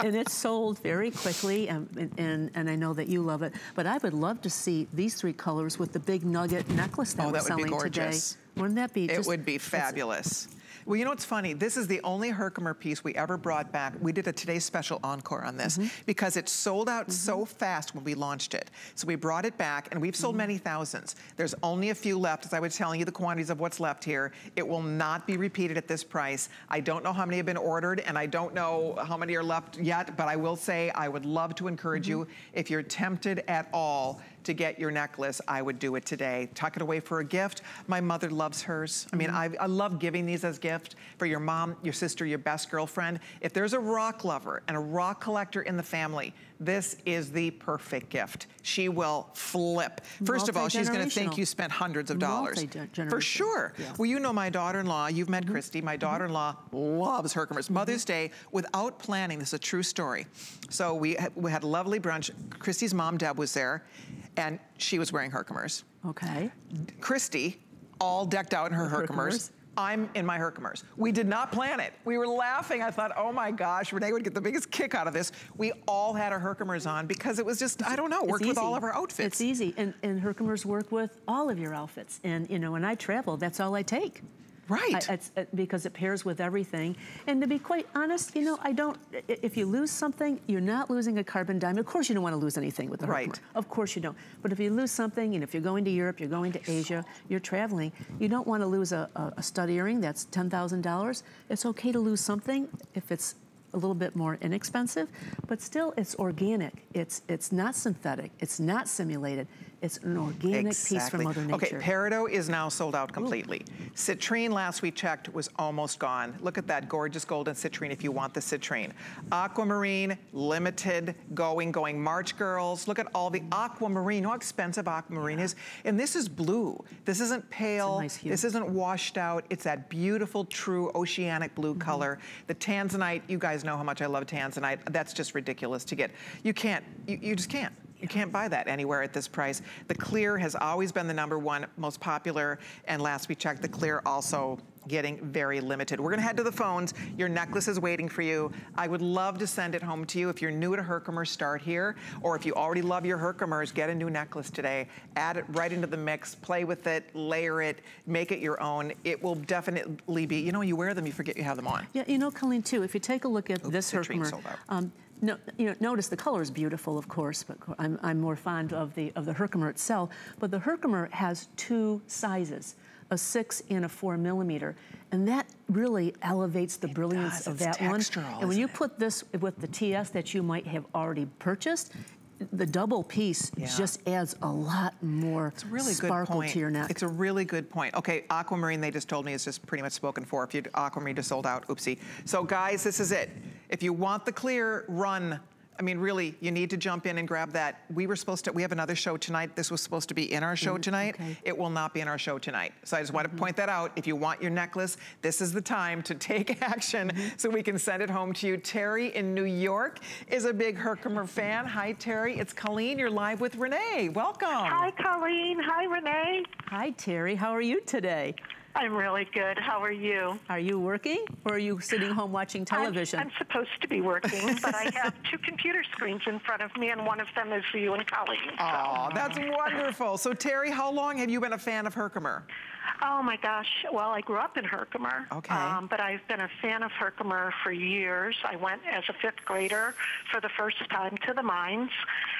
and it's sold very quickly, um, and, and, and I know that you love it, but I would love to see these three colors with the big nugget necklace that oh, we're that selling today. Wouldn't that be It just, would be fabulous. Well, you know what's funny? This is the only Herkimer piece we ever brought back. We did a today's special encore on this mm -hmm. because it sold out mm -hmm. so fast when we launched it. So we brought it back and we've sold mm -hmm. many thousands. There's only a few left. As I was telling you the quantities of what's left here. It will not be repeated at this price. I don't know how many have been ordered and I don't know how many are left yet, but I will say I would love to encourage you mm-hmm. if you're tempted at all to get your necklace, I would do it today. Tuck it away for a gift. My mother loves hers. I mean, mm -hmm. I, I love giving these as gift for your mom, your sister, your best girlfriend. If there's a rock lover and a rock collector in the family, this is the perfect gift. She will flip. First of all, she's gonna think you spent hundreds of dollars. For sure. Yeah. Well, you know my daughter-in-law, you've met mm -hmm. Christy, my daughter-in-law loves Herkimer's. Mm -hmm. Mother's Day, without planning, this is a true story. So we, we had a lovely brunch. Christy's mom, Deb, was there, and she was wearing Herkimer's. Okay. Christy, all decked out in her Herkimer's. Herkimer's. I'm in my Herkimer's. We did not plan it. We were laughing. I thought, oh my gosh, Renee would get the biggest kick out of this. We all had our Herkimer's on because it was just, I don't know, worked with all of our outfits. It's easy. And, and Herkimer's work with all of your outfits. And, you know, when I travel, that's all I take. Right. I, it's, it, because it pairs with everything. And to be quite honest, you know, I don't, if you lose something, you're not losing a carbon diamond. Of course you don't want to lose anything with the Herkimer. Of course you don't. But if you lose something, and if you're going to Europe, you're going to Asia, you're traveling, you don't want to lose a, a, a stud earring that's $10,000. It's okay to lose something if it's a little bit more inexpensive, but still it's organic. It's, it's not synthetic. It's not simulated. It's an organic exactly. piece from Mother Nature. Okay, Peridot is now sold out completely. Ooh. Citrine, last we checked, was almost gone. Look at that gorgeous golden citrine if you want the citrine. Aquamarine, limited, going, going. March Girls, look at all the aquamarine. How expensive aquamarine yeah. is? And this is blue. This isn't pale. Nice this isn't washed out. It's that beautiful, true oceanic blue mm -hmm. color. The tanzanite, you guys know how much I love tanzanite. That's just ridiculous to get. You can't, you, you just can't. You can't buy that anywhere at this price. The clear has always been the number one most popular, and last we checked, the clear also getting very limited. We're gonna head to the phones. Your necklace is waiting for you. I would love to send it home to you. If you're new to Herkimer, start here. Or if you already love your Herkimers, get a new necklace today. Add it right into the mix, play with it, layer it, make it your own. It will definitely be, you know, you wear them, you forget you have them on. Yeah, you know, Colleen, too, if you take a look at Oops, this Herkimer, um, no, you know, notice the color is beautiful, of course, but I'm, I'm more fond of the, of the Herkimer itself. But the Herkimer has two sizes, a six and a four millimeter. And that really elevates the it brilliance does. of it's that textural, one. And when you it? put this with the TS that you might have already purchased, the double piece yeah. just adds a lot more it's a really sparkle good point. to your neck. It's a really good point. Okay, aquamarine, they just told me, is just pretty much spoken for. If you aquamarine just sold out, oopsie. So guys, this is it. If you want the clear, run I mean, really, you need to jump in and grab that. We were supposed to, we have another show tonight. This was supposed to be in our show mm, tonight. Okay. It will not be in our show tonight. So I just want mm -hmm. to point that out. If you want your necklace, this is the time to take action mm -hmm. so we can send it home to you. Terry in New York is a big Herkimer fan. Hi, Terry. It's Colleen. You're live with Renee. Welcome. Hi, Colleen. Hi, Renee. Hi, Terry. How are you today? I'm really good. How are you? Are you working or are you sitting home watching television? I'm, I'm supposed to be working, but I have two computer screens in front of me, and one of them is for you and Colleen. Oh, so. that's wonderful. So, Terry, how long have you been a fan of Herkimer? Oh my gosh. Well, I grew up in Herkimer. Okay. Um, but I've been a fan of Herkimer for years. I went as a fifth grader for the first time to the mines,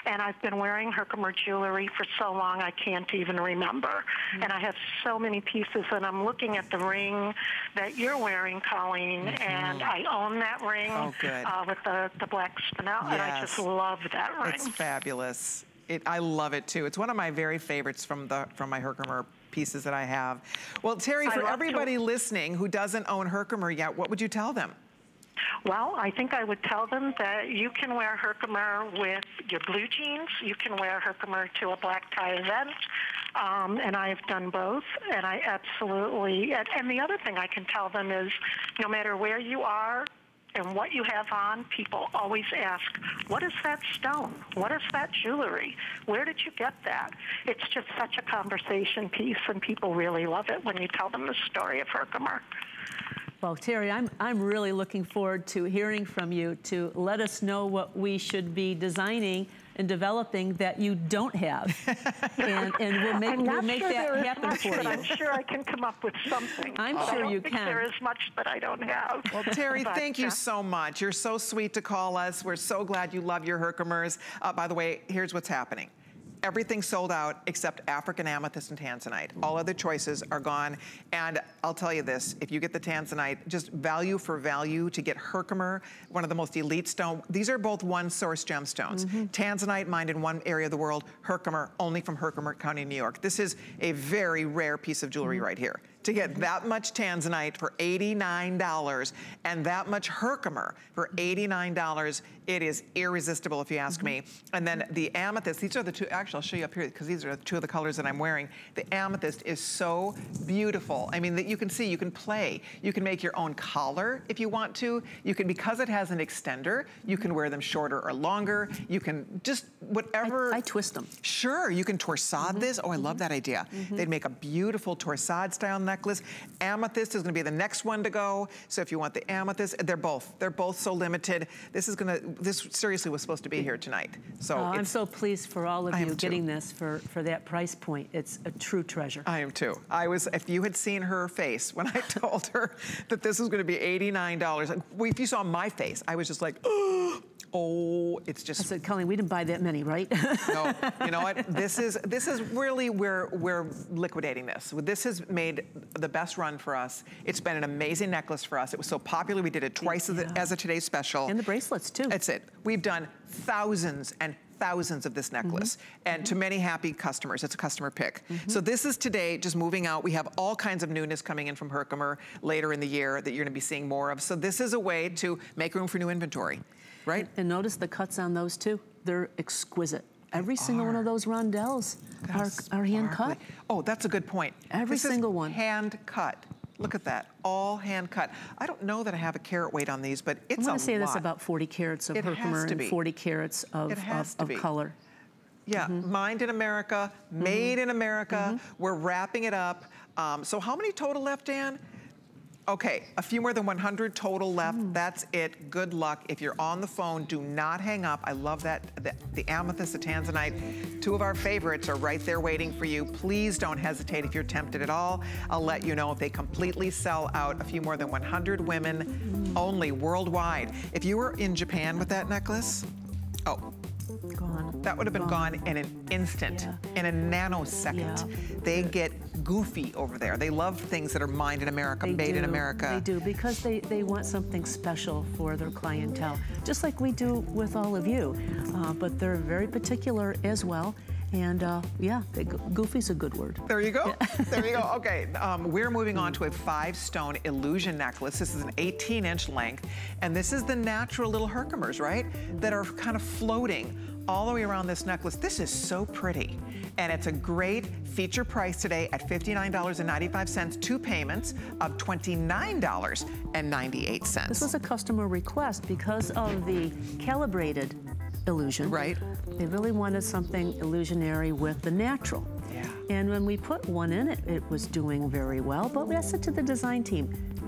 and I've been wearing Herkimer jewelry for so long I can't even remember. Mm-hmm. And I have so many pieces, and I'm looking at the ring that you're wearing, Colleen, mm-hmm. and I own that ring oh, good. Uh, with the, the black spinel, yes. and I just love that ring. It's fabulous. It, I love it too. It's one of my very favorites from the from my Herkimer pieces that I have. Well, Terry, for everybody to. listening who doesn't own Herkimer yet, what would you tell them? Well, I think I would tell them that you can wear Herkimer with your blue jeans. You can wear Herkimer to a black tie event. Um, and I have done both, and I absolutely. And, and the other thing I can tell them is, no matter where you are, and what you have on, people always ask, what is that stone? What is that jewelry? Where did you get that? It's just such a conversation piece, and people really love it when you tell them the story of Herkimer. Well, Terry, I'm, I'm really looking forward to hearing from you to let us know what we should be designing and developing that you don't have. and, and we'll make, we'll make sure that happen much, for you. I'm sure I can come up with something. I'm sure you can. there is much that I don't have. Well, Terry, but, thank you uh, so much. You're so sweet to call us. We're so glad you love your Herkimers. Uh, by the way, here's what's happening. Everything sold out except African amethyst and tanzanite. All other choices are gone. And I'll tell you this, if you get the tanzanite, just value for value to get Herkimer, one of the most elite stone. These are both one source gemstones. Mm -hmm. Tanzanite mined in one area of the world, Herkimer only from Herkimer County, New York. This is a very rare piece of jewelry mm -hmm. right here to get that much tanzanite for $89 and that much Herkimer for $89. It is irresistible if you ask mm -hmm. me. And then the amethyst, these are the two, actually I'll show you up here because these are two of the colors that I'm wearing. The amethyst is so beautiful. I mean, that you can see, you can play. You can make your own collar if you want to. You can, because it has an extender, you can wear them shorter or longer. You can just whatever. I, I twist them. Sure, you can torsade mm -hmm. this. Oh, I love that idea. Mm -hmm. They'd make a beautiful torsade style necklace. Amethyst is gonna be the next one to go. So if you want the amethyst, they're both, they're both so limited. This is gonna, this seriously was supposed to be here tonight. So oh, I'm so pleased for all of you getting too. this for, for that price point. It's a true treasure. I am too. I was, if you had seen her face when I told her that this was gonna be $89, if you saw my face, I was just like, oh, Oh, it's just. I said, Colleen, we didn't buy that many, right? no, you know what? This is this is really where we're liquidating this. This has made the best run for us. It's been an amazing necklace for us. It was so popular. We did it twice yeah. as, a, as a today's special. And the bracelets too. That's it. We've done thousands and thousands of this necklace mm -hmm. and mm -hmm. to many happy customers. It's a customer pick. Mm -hmm. So this is today just moving out. We have all kinds of newness coming in from Herkimer later in the year that you're gonna be seeing more of. So this is a way to make room for new inventory right? And, and notice the cuts on those too. They're exquisite. Every they single are. one of those rondelles are, are, hand cut. Oh, that's a good point. Every this single one. hand cut. Look at that, all hand cut. I don't know that I have a carat weight on these, but it's a lot. I want to say this about 40 carats of Herkimer and 40 carats of, of, of color. Yeah, mm -hmm. mined in America, made mm -hmm. in America. Mm -hmm. We're wrapping it up. Um, so how many total left, Dan? Okay, a few more than 100 total left. Mm. That's it. Good luck. If you're on the phone, do not hang up. I love that. The, the, amethyst, the tanzanite, two of our favorites are right there waiting for you. Please don't hesitate if you're tempted at all. I'll let you know if they completely sell out. A few more than 100 women mm. only worldwide. If you were in Japan with that necklace, oh, Gone. That would have been gone, gone in an instant, yeah. in a nanosecond. Yeah. They get goofy over there. They love things that are mined in America, they made do. in America. They do, because they, they want something special for their clientele, just like we do with all of you. Uh, but they're very particular as well. And uh, yeah, goofy's a good word. There you go. there you go. Okay, um, we're moving on to a five stone illusion necklace. This is an 18 inch length. And this is the natural little Herkimers, right? That are kind of floating all the way around this necklace. This is so pretty. And it's a great feature price today at $59.95, two payments of $29.98. This was a customer request because of the calibrated illusion. Right. They really wanted something illusionary with the natural. Yeah. And when we put one in, it, it was doing very well. But we asked it to the design team,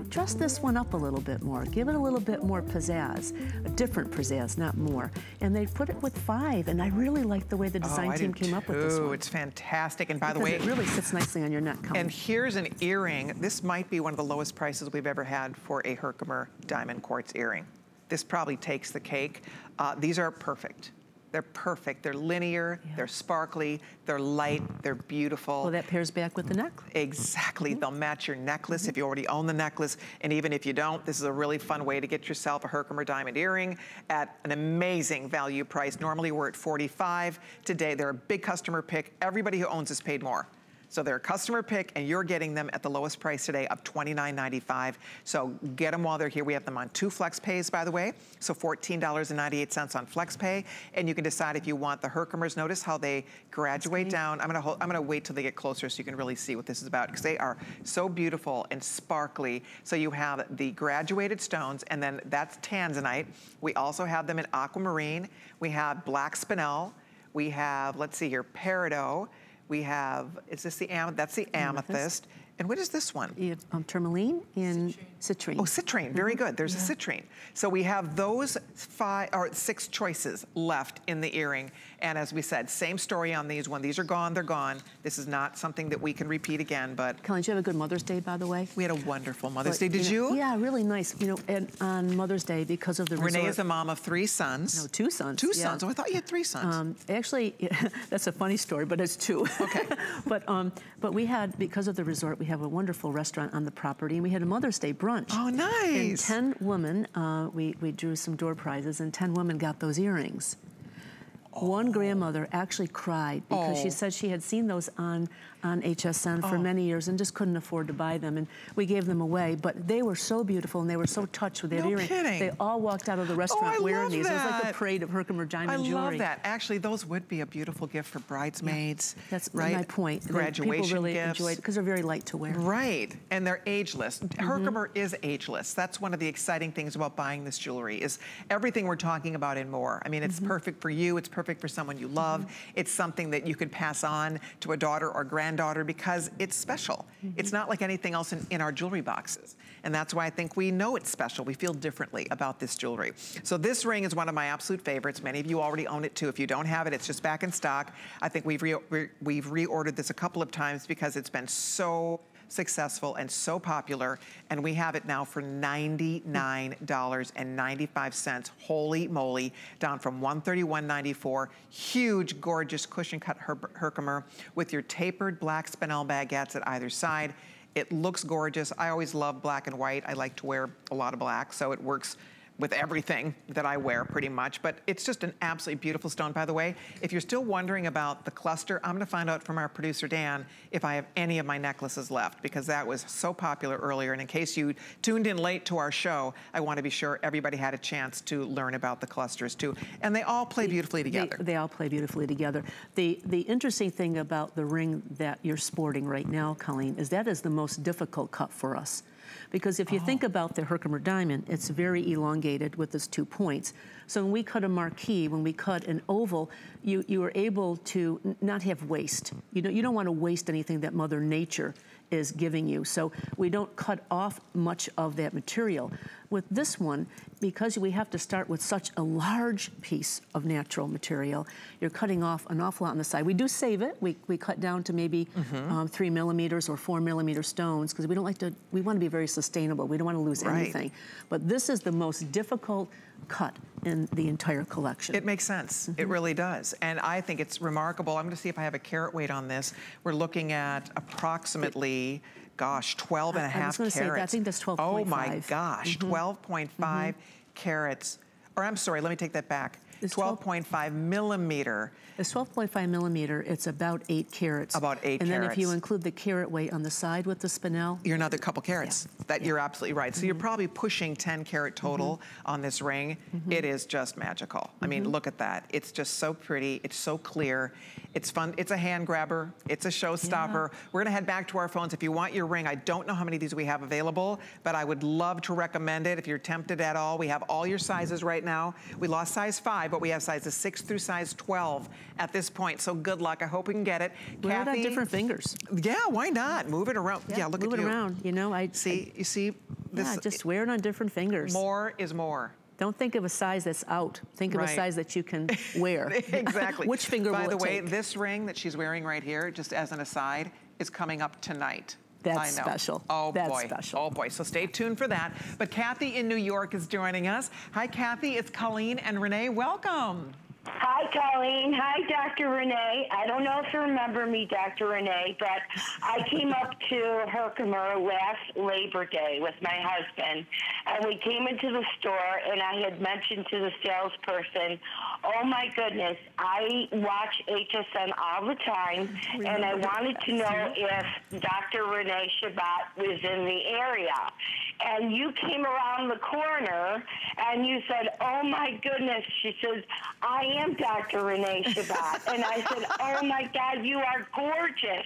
dress this one up a little bit more, give it a little bit more pizzazz, a different pizzazz, not more. And they put it with five, and I really like the way the design oh, team came too. up with this one. It's fantastic, and by because the way, it really sits nicely on your neck. And here's an earring. This might be one of the lowest prices we've ever had for a Herkimer diamond quartz earring. This probably takes the cake. Uh, these are perfect. They're perfect. They're linear, yeah. they're sparkly, they're light, they're beautiful. Well, that pairs back with the necklace. Exactly. Mm -hmm. They'll match your necklace mm -hmm. if you already own the necklace. And even if you don't, this is a really fun way to get yourself a Herkimer diamond earring at an amazing value price. Normally we're at 45. Today they're a big customer pick. Everybody who owns this paid more. So they're a customer pick and you're getting them at the lowest price today of $29.95. So get them while they're here. We have them on two flex pays, by the way. So $14.98 on flex pay. And you can decide if you want the Herkimers. Notice how they graduate down. I'm gonna, hold, I'm gonna wait till they get closer so you can really see what this is about because they are so beautiful and sparkly. So you have the graduated stones and then that's tanzanite. We also have them in aquamarine. We have black spinel. We have, let's see here, peridot. We have, is this the, am that's the amethyst. amethyst. And what is this one? You have um, tourmaline and citrine. Oh, citrine, very mm -hmm. good. There's yeah. a citrine. So we have those five or six choices left in the earring. And as we said, same story on these. When these are gone, they're gone. This is not something that we can repeat again, but. Colleen, did you have a good Mother's Day, by the way? We had a wonderful Mother's but, Day. Did you, know, you? Yeah, really nice. You know, and on Mother's Day, because of the Renee resort, is a mom of three sons. No, two sons. Two yeah. sons. Oh, I thought you had three sons. Um, actually, that's a funny story, but it's two. Okay. but um, but we had, because of the resort, we have a wonderful restaurant on the property, and we had a Mother's Day brunch. Oh, nice. And 10 women, uh, we, we drew some door prizes, and 10 women got those earrings. Oh. One grandmother actually cried because oh. she said she had seen those on on HSN for oh. many years and just couldn't afford to buy them. And we gave them away. But they were so beautiful and they were so touched with their no earrings. Kidding. They all walked out of the restaurant oh, wearing these. That. It was like a parade of Herkimer diamond I jewelry. I love that. Actually, those would be a beautiful gift for bridesmaids. Yeah. That's right? my point. Graduation People really gifts. because they're very light to wear. Right. And they're ageless. Mm -hmm. Herkimer is ageless. That's one of the exciting things about buying this jewelry is everything we're talking about and more. I mean, it's mm -hmm. perfect for you. It's perfect for someone you love. Mm -hmm. It's something that you could pass on to a daughter or granddaughter because it's special. Mm -hmm. It's not like anything else in, in our jewelry boxes. And that's why I think we know it's special. We feel differently about this jewelry. So this ring is one of my absolute favorites. Many of you already own it too. If you don't have it, it's just back in stock. I think we've, re re we've reordered this a couple of times because it's been so successful and so popular. And we have it now for $99.95. Holy moly, down from $131.94. Huge, gorgeous cushion cut Her Herkimer with your tapered black spinel baguettes at either side. It looks gorgeous. I always love black and white. I like to wear a lot of black, so it works with everything that I wear pretty much, but it's just an absolutely beautiful stone. By the way, if you're still wondering about the cluster, I'm gonna find out from our producer, Dan, if I have any of my necklaces left because that was so popular earlier. And in case you tuned in late to our show, I wanna be sure everybody had a chance to learn about the clusters too. And they all play beautifully together. They, they all play beautifully together. The, the interesting thing about the ring that you're sporting right now, Colleen, is that is the most difficult cut for us. Because if you oh. think about the Herkimer diamond, it's very elongated with those two points. So when we cut a marquee, when we cut an oval, you, you are able to not have waste. You don't, you don't want to waste anything that Mother Nature is giving you. So we don't cut off much of that material. With this one, because we have to start with such a large piece of natural material, you're cutting off an awful lot on the side. We do save it. We, we cut down to maybe mm -hmm. um, three millimeters or four millimeter stones because we don't like to, we want to be very sustainable. We don't want to lose right. anything. But this is the most difficult cut in the entire collection. It makes sense. Mm -hmm. It mm-hmm. really does. And I think it's remarkable. I'm going to see if I have a carat weight on this. We're looking at approximately, gosh, 12 and a half carats. Say, I think that's 12.5. Oh my gosh, 12.5 mm -hmm. carats. Or I'm sorry, let me take that back. 12.5 millimeter. It's 12.5 millimeter. It's about eight carats. About eight and carats. And then if you include the carat weight on the side with the spinel. You're another couple carats. Yeah. That yeah. You're absolutely right. So mm -hmm. you're mm-hmm. probably pushing 10 carat total mm -hmm. on this ring. Mm -hmm. It is just magical. I mean, mm-hmm. look at that. It's just so pretty. It's so clear. It's fun. It's a hand grabber. It's a showstopper. Yeah. We're gonna head back to our phones. If you want your ring, I don't know how many of these we have available, but I would love to recommend it if you're tempted at all. We have all your sizes right now. We lost size five, but we have sizes 6 through size 12 at this point. So good luck. I hope we can get it. Wear Kathy, different fingers. Yeah, why not? Move it around. Yeah, yeah look move at it around. You know, I see. I, you see. This, yeah, just wear it on different fingers. More is more. Don't think of a size that's out. Think of right. a size that you can wear. exactly. Which finger By the way, take? this ring that she's wearing right here, just as an aside, is coming up tonight. That's special. Oh That's boy. special. Oh boy. So stay tuned for that. But Kathy in New York is joining us. Hi, Kathy. It's Colleen and Renee. Welcome. Hi, Colleen. Hi, Dr. Renee. I don't know if you remember me, Dr. Renee, but I came up to Herkimer last Labor Day with my husband, and we came into the store, and I had mentioned to the salesperson, oh my goodness, I watch HSN all the time, and I wanted to know if Dr. Renee Shevat was in the area. And you came around the corner, and you said, oh my goodness. She says, I am Dr. Renee Shevat. and I said, Oh my God, you are gorgeous.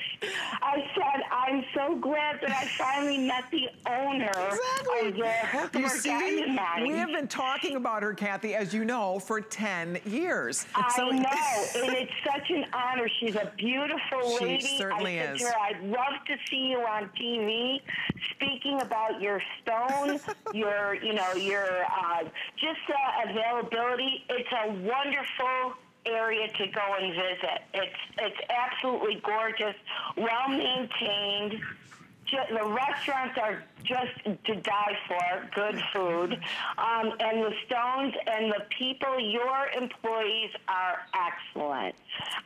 I said, I'm so glad that I finally met the owner exactly. of the Herkimer you see, We have been talking about her, Kathy, as you know, for 10 years. I so know, and it's such an honor. She's a beautiful lady. She certainly I is. Her, I'd love to see you on TV speaking about your stone, your, you know, your uh, just uh, availability. It's a wonderful area to go and visit. It's it's absolutely gorgeous, well maintained. The restaurants are just to die for, good food. Um, and the Stones and the people, your employees are excellent.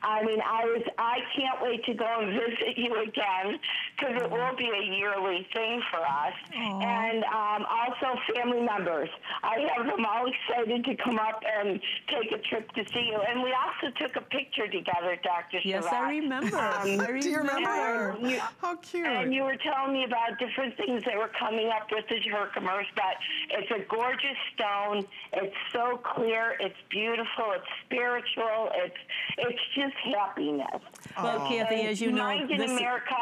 I mean, I was, I can't wait to go and visit you again because it will be a yearly thing for us. Aww. And um, also family members. I have them all excited to come up and take a trip to see you. And we also took a picture together, Dr. Yes, I remember. Um, I remember. Do you remember? You, How cute. And you were telling me about different things that were coming up with the Herkimers, but it's a gorgeous stone. It's so clear. It's beautiful. It's spiritual. It's it's just happiness. Well, Kathy, as you know, Mined in America.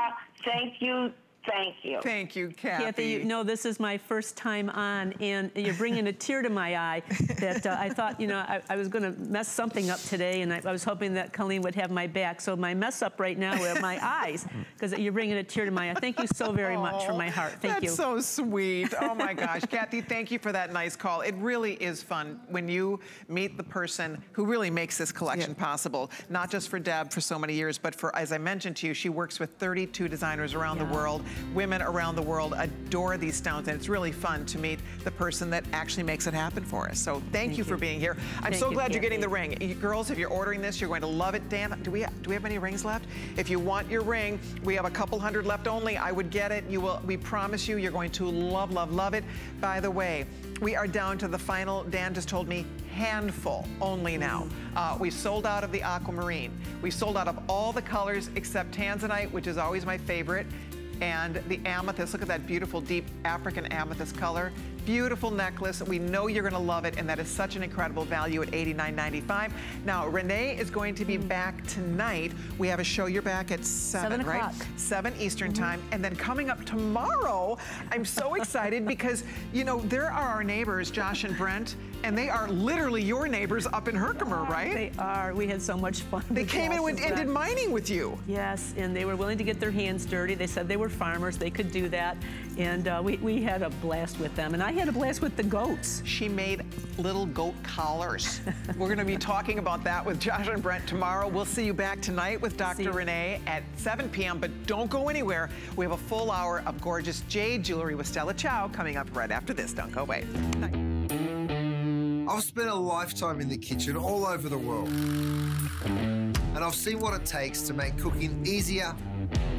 Thank you Thank you. Thank you, Kathy. Kathy, you know, this is my first time on, and you're bringing a tear to my eye that uh, I thought, you know, I, I was going to mess something up today, and I, I, was hoping that Colleen would have my back. So my mess up right now are my eyes, because you're bringing a tear to my eye. Thank you so very oh, much from my heart. Thank that's you. That's so sweet. Oh, my gosh. Kathy, thank you for that nice call. It really is fun when you meet the person who really makes this collection yeah. possible, not just for Deb for so many years, but for, as I mentioned to you, she works with 32 designers around yeah. the world. Women around the world adore these stones, and it's really fun to meet the person that actually makes it happen for us. So thank, thank you, for being here. I'm thank so you, glad you're getting the ring. You, girls, if you're ordering this, you're going to love it. Dan, do we do we have any rings left? If you want your ring, we have a couple hundred left only. I would get it. You will. We promise you, you're going to love, love, love it. By the way, we are down to the final, Dan just told me, handful only now. Uh, we sold out of the aquamarine. We sold out of all the colors except tanzanite, which is always my favorite and the amethyst. Look at that beautiful deep African amethyst color. Beautiful necklace. We know you're gonna love it, and that is such an incredible value at $89.95. Now, Renee is going to be mm. back tonight. We have a show. You're back at 7, 7 right? 7 Eastern mm -hmm. time. And then coming up tomorrow, I'm so excited because, you know, there are our neighbors, Josh and Brent, and they are literally your neighbors up in Herkimer, right? They are. We had so much fun. They came in and did mining with you. Yes, and they were willing to get their hands dirty. They said they were farmers. They could do that. And uh, we, we had a blast with them. And I had a blast with the goats. She made little goat collars. we're going to be talking about that with Josh and Brent tomorrow. We'll see you back tonight with Dr. Renee at 7 p.m. But don't go anywhere. We have a full hour of gorgeous jade jewelry with Stella Chow coming up right after this. Don't go away. I've spent a lifetime in the kitchen all over the world. And I've seen what it takes to make cooking easier,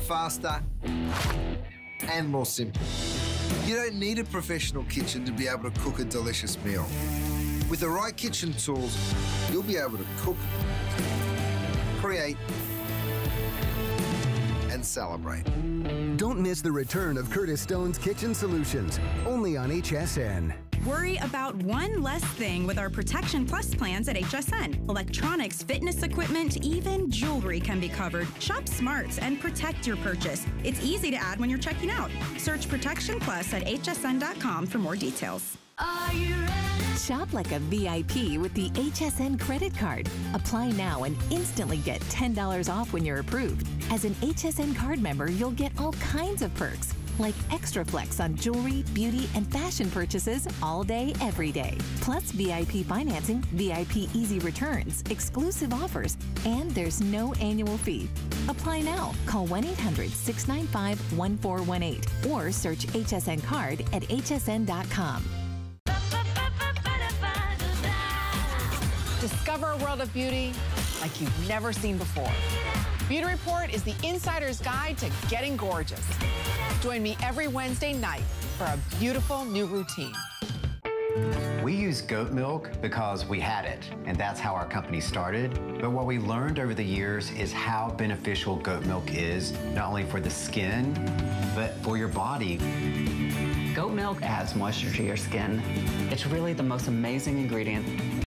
faster, and more simple. You don't need a professional kitchen to be able to cook a delicious meal. With the right kitchen tools, you'll be able to cook, create, and celebrate. Don't miss the return of Curtis Stone's Kitchen Solutions, only on HSN. Worry about one less thing with our Protection Plus plans at HSN. Electronics, fitness equipment, even jewelry can be covered. Shop smarts and protect your purchase. It's easy to add when you're checking out. Search Protection Plus at hsn.com for more details. Shop like a VIP with the HSN credit card. Apply now and instantly get $10 off when you're approved. As an HSN card member, you'll get all kinds of perks like extra flex on jewelry, beauty, and fashion purchases all day, every day. Plus VIP financing, VIP easy returns, exclusive offers, and there's no annual fee. Apply now. Call 1 800 695 1418 or search HSN card at hsn.com. Discover a world of beauty like you've never seen before. Beauty Report is the insider's guide to getting gorgeous. Join me every Wednesday night for a beautiful new routine. We use goat milk because we had it, and that's how our company started. But what we learned over the years is how beneficial goat milk is, not only for the skin, but for your body. Goat milk adds moisture to your skin. It's really the most amazing ingredient